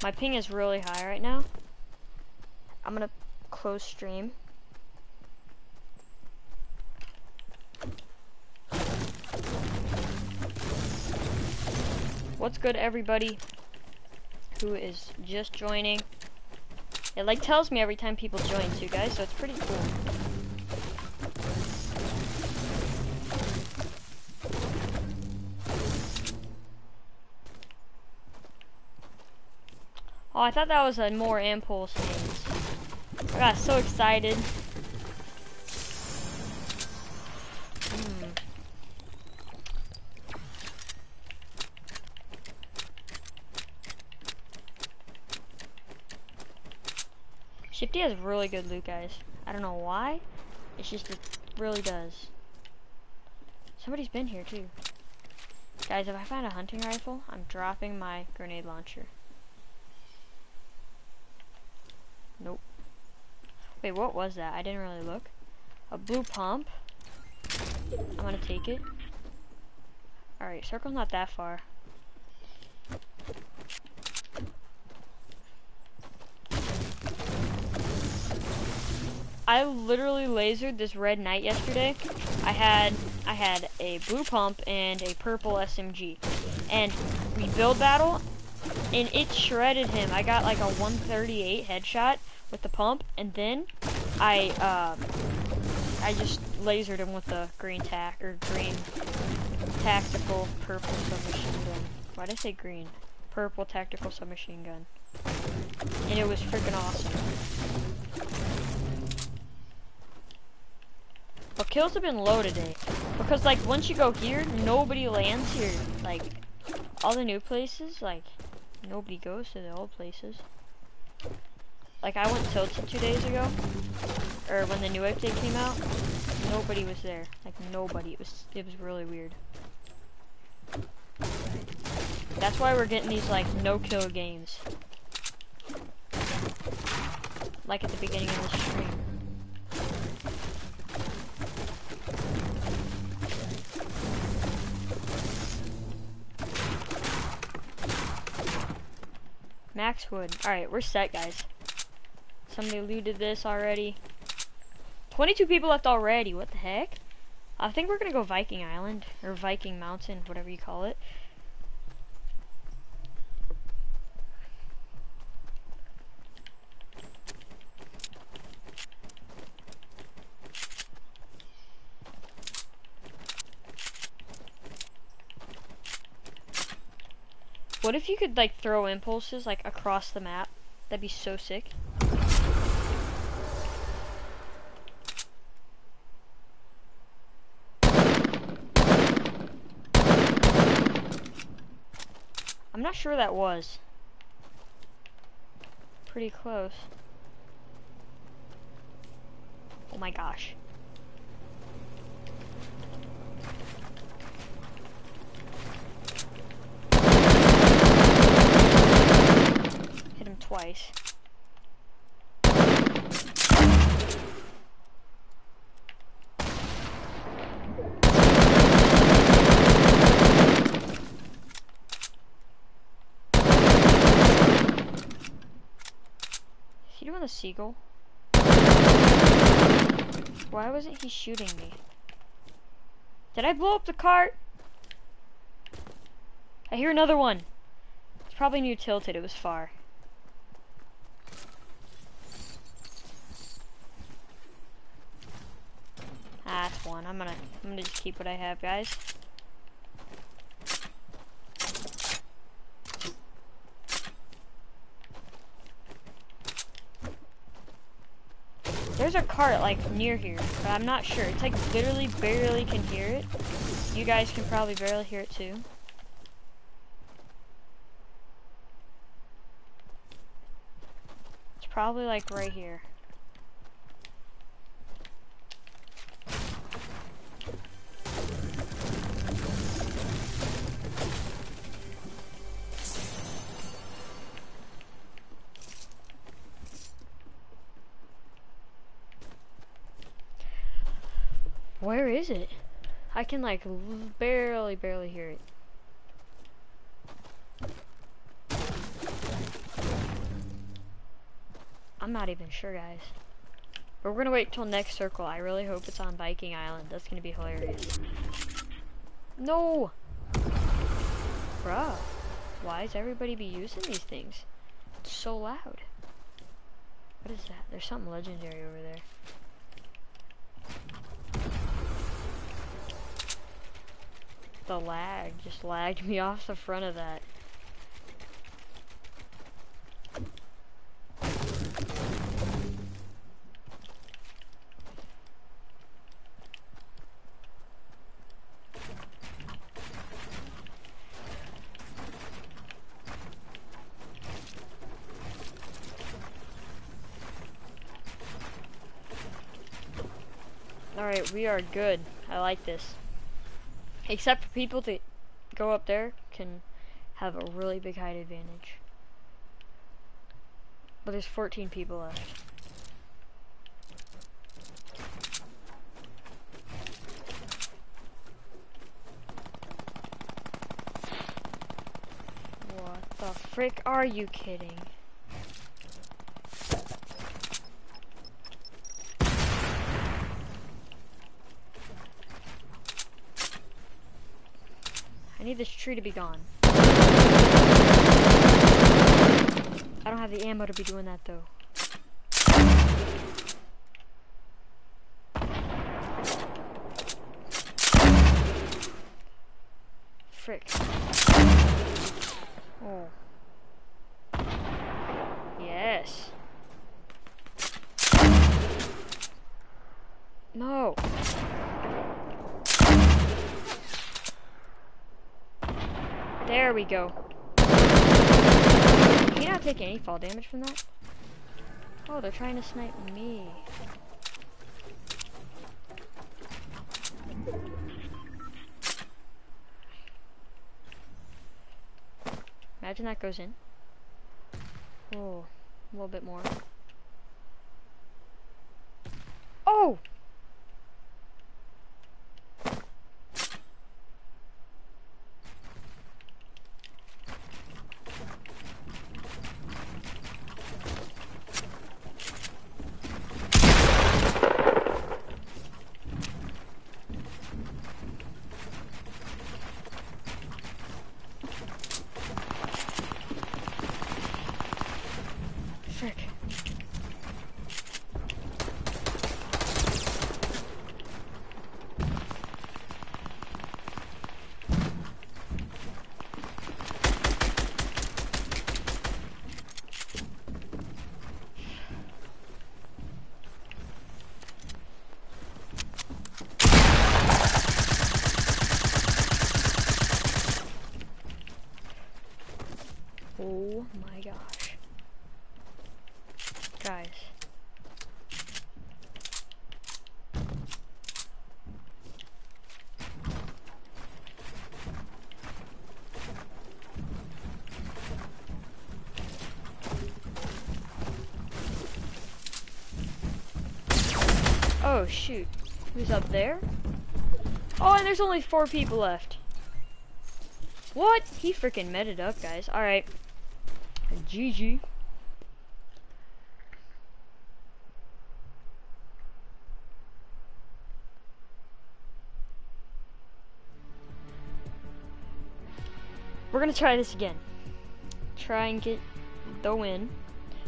My ping is really high right now. I'm gonna close stream. What's good everybody who is just joining? It like tells me every time people join too guys, so it's pretty cool. Oh, I thought that was a more impulse. I got so excited. 50 has really good loot, guys. I don't know why. It's just, it really does. Somebody's been here, too. Guys, if I find a hunting rifle, I'm dropping my grenade launcher. Nope. Wait, what was that? I didn't really look. A blue pump. I'm gonna take it. Alright, circle's not that far. I literally lasered this red knight yesterday. I had I had a blue pump and a purple SMG. And we build battle and it shredded him. I got like a 138 headshot with the pump and then I um I just lasered him with the green tack or green tactical purple submachine gun. Why did I say green? Purple tactical submachine gun. And it was freaking awesome. But kills have been low today. Because like once you go here, nobody lands here. Like all the new places, like nobody goes to the old places. Like I went tilted two days ago. Or when the new update came out, nobody was there. Like nobody. It was it was really weird. That's why we're getting these like no kill games. Like at the beginning of the stream. Max wood. Alright, we're set, guys. Somebody looted this already. 22 people left already. What the heck? I think we're gonna go Viking Island. Or Viking Mountain, whatever you call it. What if you could like throw impulses like across the map? That'd be so sick. I'm not sure that was. Pretty close. Oh my gosh. twice. Is he doing the seagull? Why wasn't he shooting me? Did I blow up the cart? I hear another one. It's probably new tilted, it was far. That's one. I'm gonna I'm gonna just keep what I have, guys. There's a cart like near here, but I'm not sure. It's like literally barely can hear it. You guys can probably barely hear it too. It's probably like right here. I can like barely, barely hear it. I'm not even sure, guys. But we're gonna wait till next circle. I really hope it's on Viking Island. That's gonna be hilarious. No! Bruh. Why does everybody be using these things? It's so loud. What is that? There's something legendary over there. The lag just lagged me off the front of that. Alright, we are good. I like this. Except for people that go up there can have a really big height advantage. But there's 14 people left. What the frick are you kidding? I need this tree to be gone. I don't have the ammo to be doing that though. Frick. Oh. Yes. No. There we go. You're not taking any fall damage from that? Oh, they're trying to snipe me. Imagine that goes in. Oh, a little bit more. Oh shoot. Who's up there? Oh, and there's only four people left. What? He freaking meted up, guys. Alright. GG. We're gonna try this again. Try and get the win.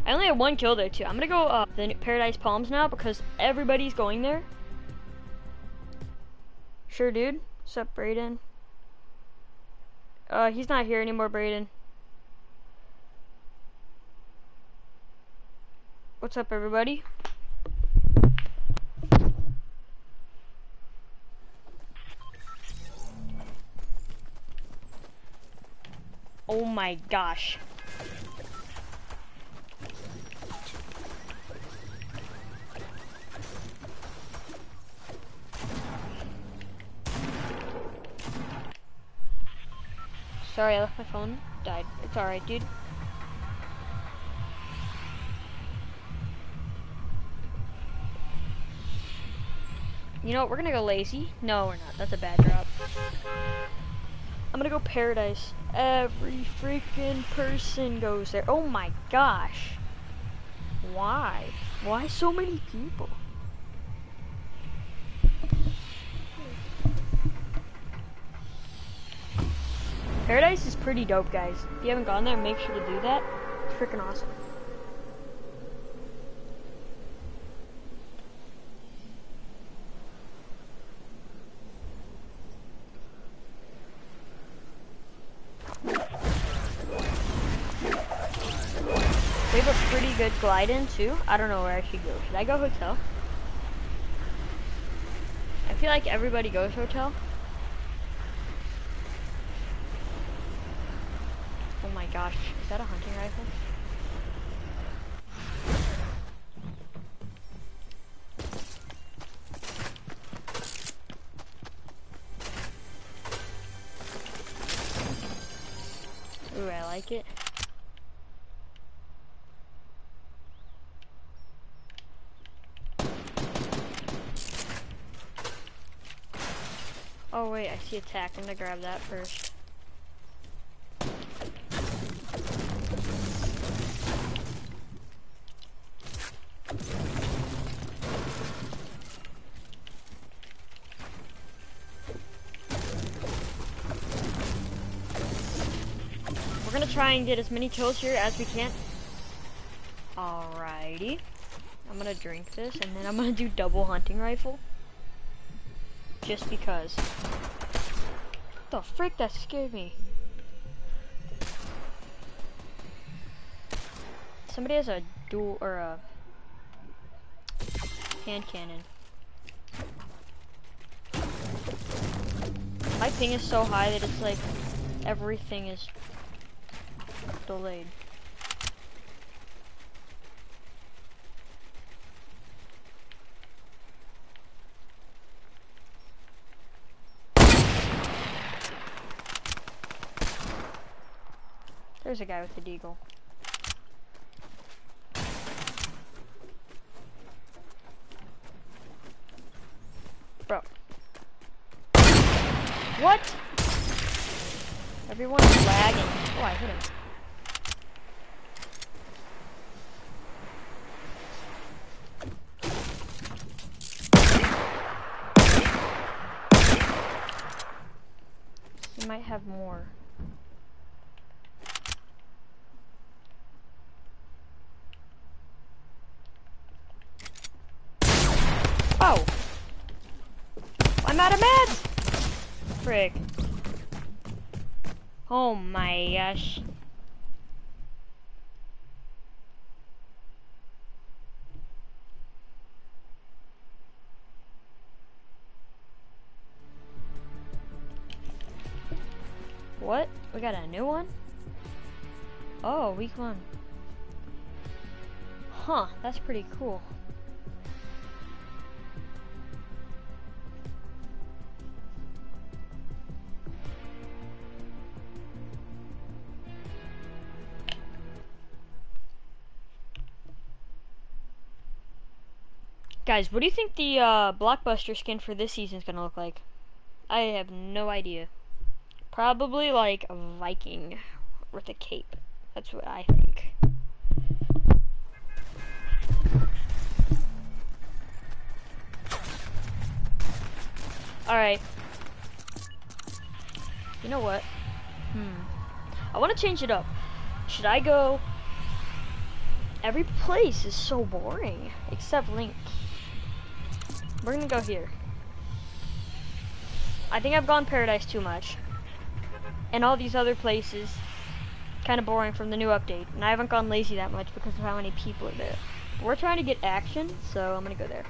I only have one kill there too. I'm gonna go uh, the Paradise Palms now because everybody's going there. Sure, dude. What's up, Brayden? Uh, he's not here anymore, Brayden. What's up, everybody? Oh my gosh. Sorry, I left my phone. Died. It's alright, dude. You know what? We're gonna go lazy. No, we're not. That's a bad drop. I'm gonna go paradise. Every freaking person goes there. Oh my gosh. Why? Why so many people? Paradise is pretty dope, guys. If you haven't gone there, make sure to do that. It's freaking awesome. We have a pretty good glide in too. I don't know where I should go. Should I go hotel? I feel like everybody goes hotel. Oh my gosh, is that a hunting rifle? Ooh, I like it. Oh wait, I see attack. I'm gonna grab that first. Try and get as many kills here as we can. Alrighty. I'm gonna drink this and then I'm gonna do double hunting rifle. Just because. The frick that scared me. Somebody has a dual or a hand cannon. My ping is so high that it's like everything is delayed. There's a guy with the deagle. Bro. What? Everyone's lagging. Oh, I hit him. He might have more. Oh! I'm out of meds! Frick. Oh my gosh. What? We got a new one? Oh, week one. Huh, that's pretty cool. Guys, what do you think the uh, blockbuster skin for this season is gonna look like? I have no idea. Probably like a Viking with a cape. That's what I think. Alright. You know what? Hmm. I want to change it up. Should I go? Every place is so boring, except Link. We're gonna go here. I think I've gone Paradise too much. And all these other places, kind of boring from the new update. And I haven't gone lazy that much because of how many people are there. We're trying to get action, so I'm gonna go there.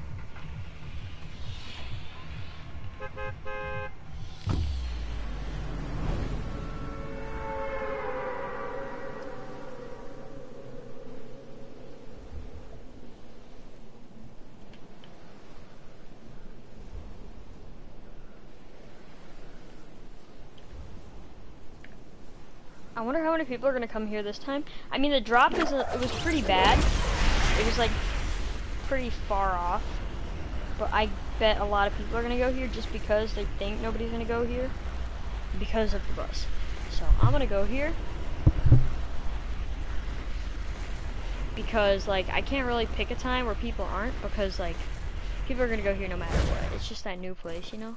I wonder how many people are gonna come here this time. I mean, the drop is a, it was pretty bad. It was like pretty far off, but I bet a lot of people are gonna go here just because they think nobody's gonna go here because of the bus. So I'm gonna go here because like I can't really pick a time where people aren't because like people are gonna go here no matter what. It's just that new place, you know.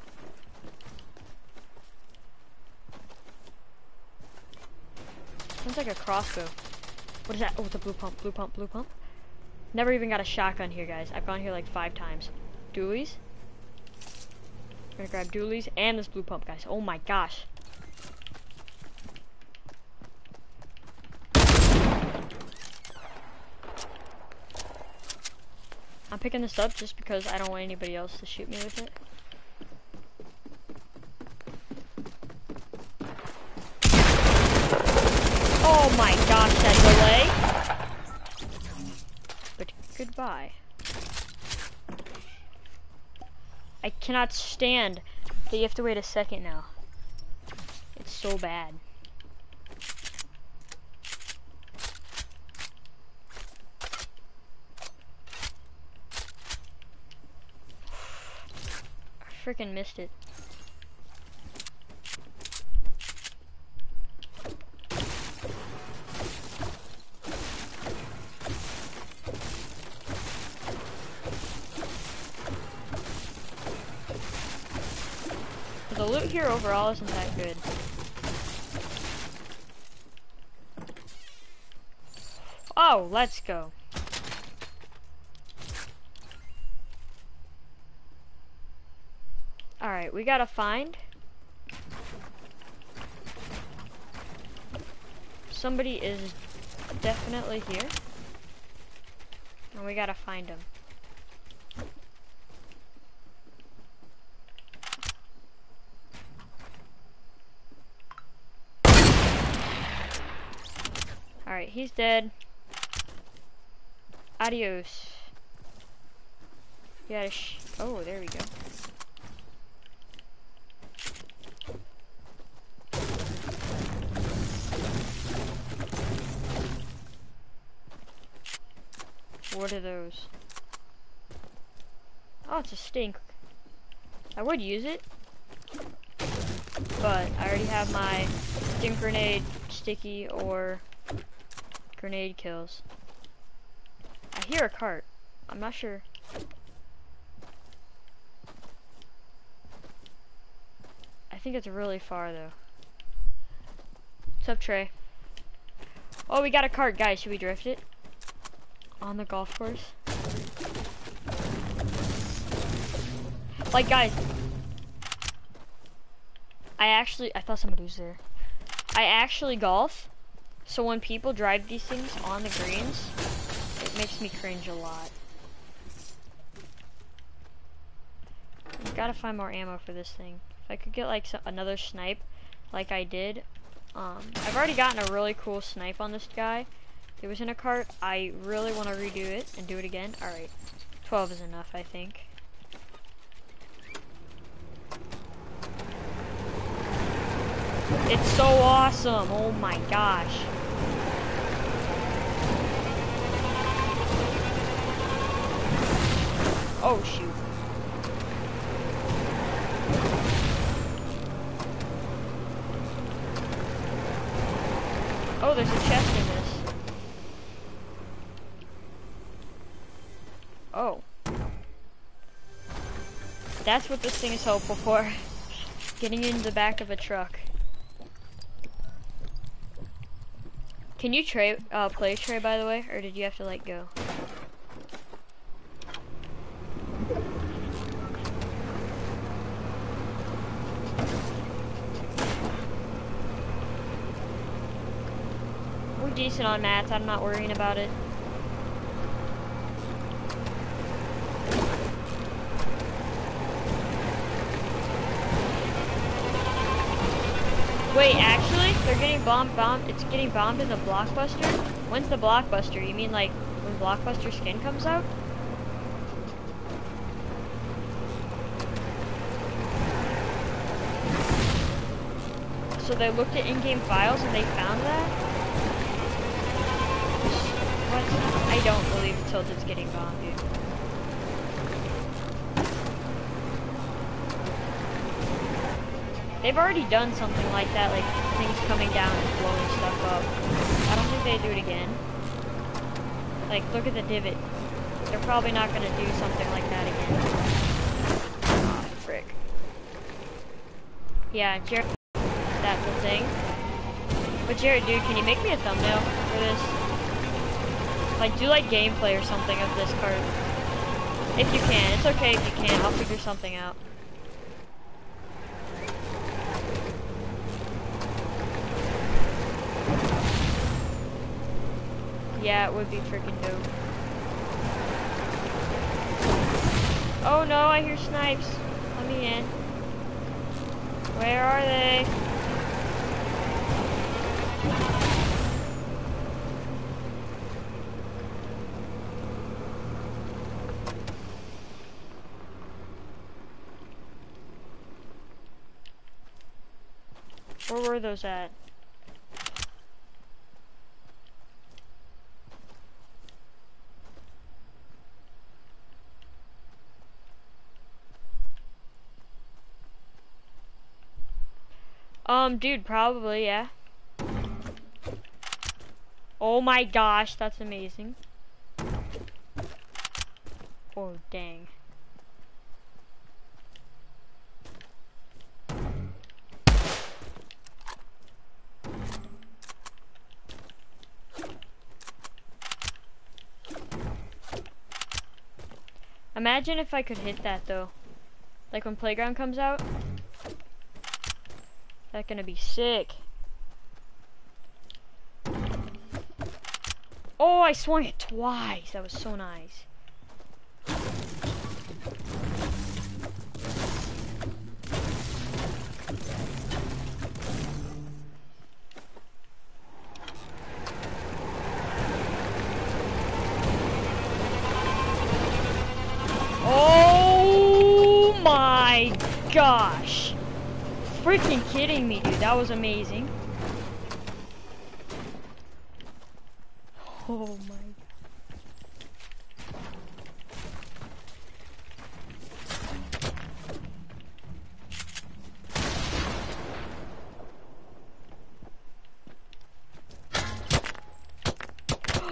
Sounds like a crossbow. What is that? Oh, it's a blue pump, blue pump, blue pump. Never even got a shotgun here, guys. I've gone here like five times. Dualies. I'm gonna grab dualies and this blue pump, guys. Oh my gosh. I'm picking this up just because I don't want anybody else to shoot me with it. Oh my gosh, that delay. But goodbye. I cannot stand that you have to wait a second now. It's so bad. I freaking missed it. The loot here overall isn't that good. Oh, let's go. Alright, we gotta find somebody is definitely here. And we gotta find him. Alright, he's dead. Adios. Sh- Oh, there we go. What are those? Oh, it's a stink. I would use it. But I already have my stink grenade, sticky, or grenade kills. I hear a cart. I'm not sure. I think it's really far though. What's up, Trey? Oh, we got a cart, guys. Should we drift it? On the golf course? Like, guys. I actually, I thought somebody was there. I actually golf. So when people drive these things on the greens, it makes me cringe a lot. I've gotta find more ammo for this thing. If I could get like another snipe, like I did. Um, I've already gotten a really cool snipe on this guy. It was in a cart. I really want to redo it and do it again. Alright, 12 is enough, I think. It's so awesome. Oh my gosh. Oh shoot. Oh, there's a chest in this. Oh. That's what this thing is helpful for. Getting in the back of a truck. Can you tray, uh, play Trey, by the way, or did you have to, like, go? Decent on mats, I'm not worrying about it. Wait, actually, they're getting bombed, bombed, it's getting bombed in the Blockbuster? When's the Blockbuster? You mean like, when Blockbuster skin comes out? So they looked at in-game files and they found that? I don't believe Tilted's getting bombed, dude. They've already done something like that, like things coming down and blowing stuff up. I don't think they do it again. Like, look at the divot. They're probably not gonna do something like that again. Ah, frick. Yeah, Jared, that's the thing. But Jared, dude, can you make me a thumbnail for this? Like, do like gameplay or something of this card. If you can. It's okay if you can't. I'll figure something out. Yeah, it would be freaking dope. Oh no, I hear snipes. Let me in. Where are they? Were those at? Um, dude, probably, yeah. Oh my gosh, that's amazing. Oh, dang. Imagine if I could hit that though. Like when Playground comes out. That's gonna be sick. Oh, I swung it twice. That was so nice. Gosh. Freaking kidding me, dude. That was amazing. Oh my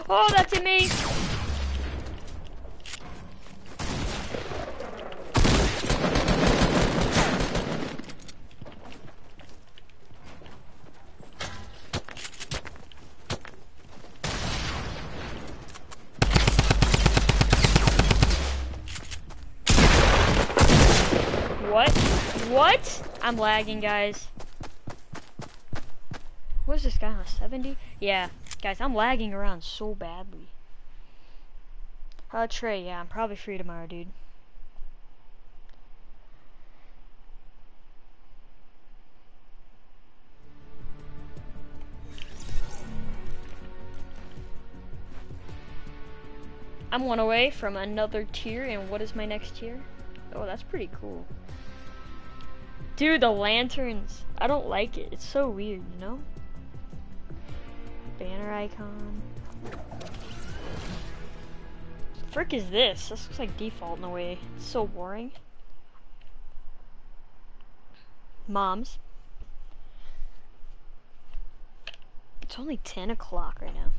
Oh, that's in me. What? What? I'm lagging, guys. What's this guy on a 70? Yeah, guys, I'm lagging around so badly. Uh, Trey, yeah, I'm probably free tomorrow, dude. I'm one away from another tier, and what is my next tier? Oh, that's pretty cool. Dude, the lanterns. I don't like it. It's so weird, you know? Banner icon. Frick is this? This looks like default in a way. It's so boring. Moms. It's only 10 o'clock right now.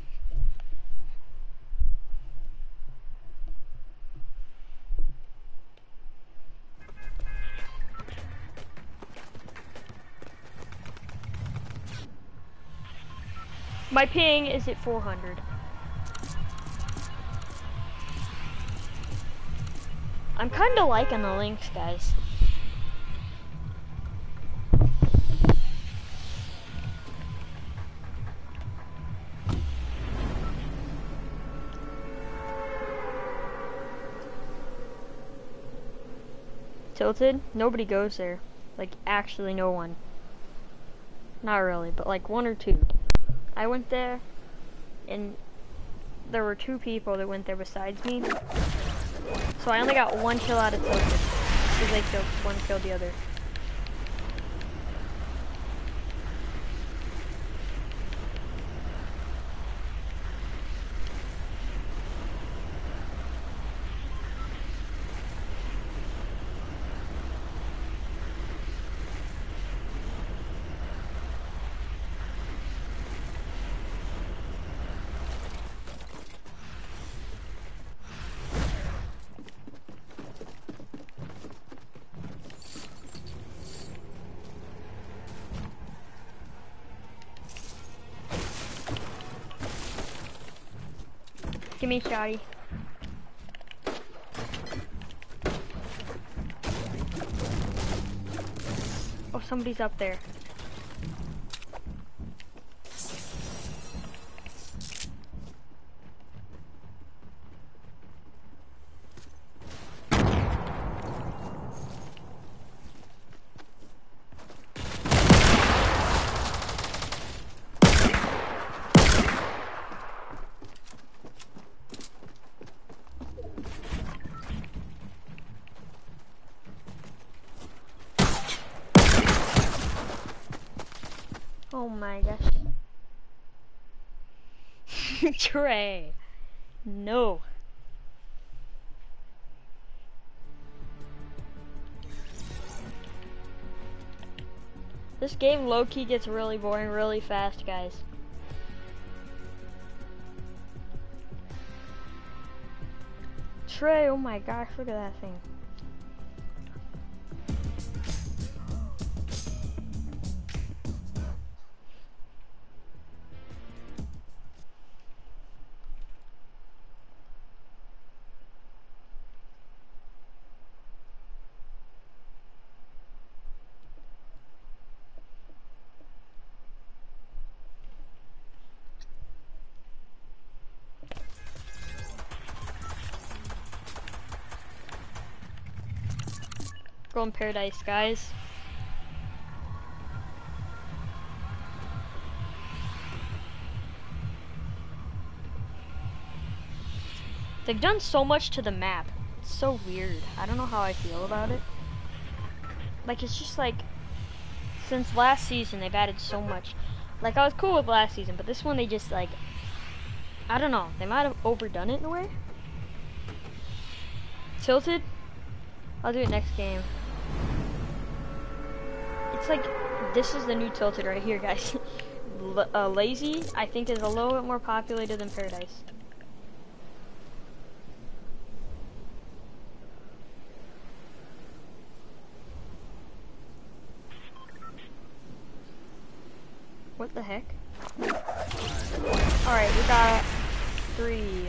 My ping is at 400. I'm kind of liking the links, guys. Tilted? Nobody goes there. Like, actually no one. Not really, but like one or two. I went there, and there were two people that went there besides me. So I only got one kill out of Tilted. Because they killed, one killed the other. Give me shotty. Oh, somebody's up there. Oh my gosh. Trey. No. This game low-key gets really boring really fast, guys. Trey, oh my gosh, look at that thing. Golden Paradise, guys. They've done so much to the map. It's so weird. I don't know how I feel about it. Like, it's just like, since last season, they've added so much. Like, I was cool with last season, but this one, they just, like, I don't know. They might have overdone it in a way. Tilted? I'll do it next game. It's like, this is the new Tilted right here, guys. Uh, Lazy, I think, is a little bit more populated than Paradise. What the heck? Alright, we got three.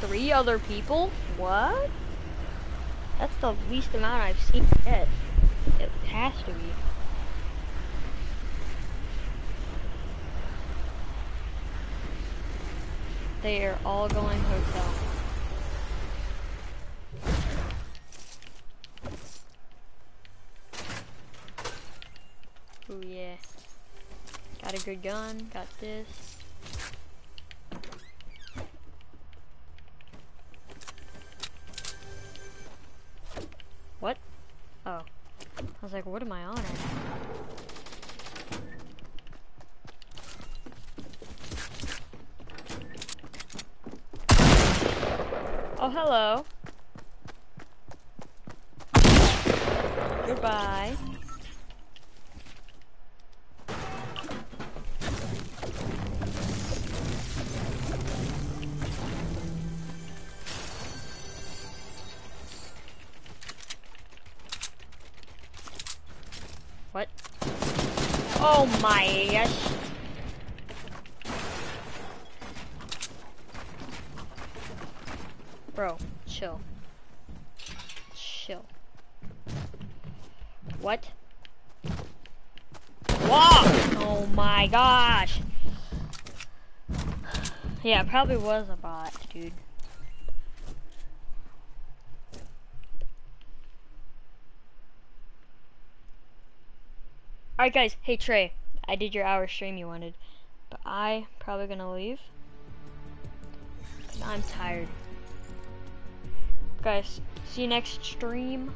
Three other people? What? That's the least amount I've seen yet. It has to be. They are all going hotel. Oh yeah. Got a good gun, got this. What? Oh. I was like, what am I on? Oh, hello. Goodbye. Oh my gosh. Bro, chill. Chill. What? Walk! Oh my gosh. Yeah, probably was a bot, dude. Alright guys, hey Trey, I did your hour stream you wanted, but I probably gonna leave. I'm tired. Guys, see you next stream.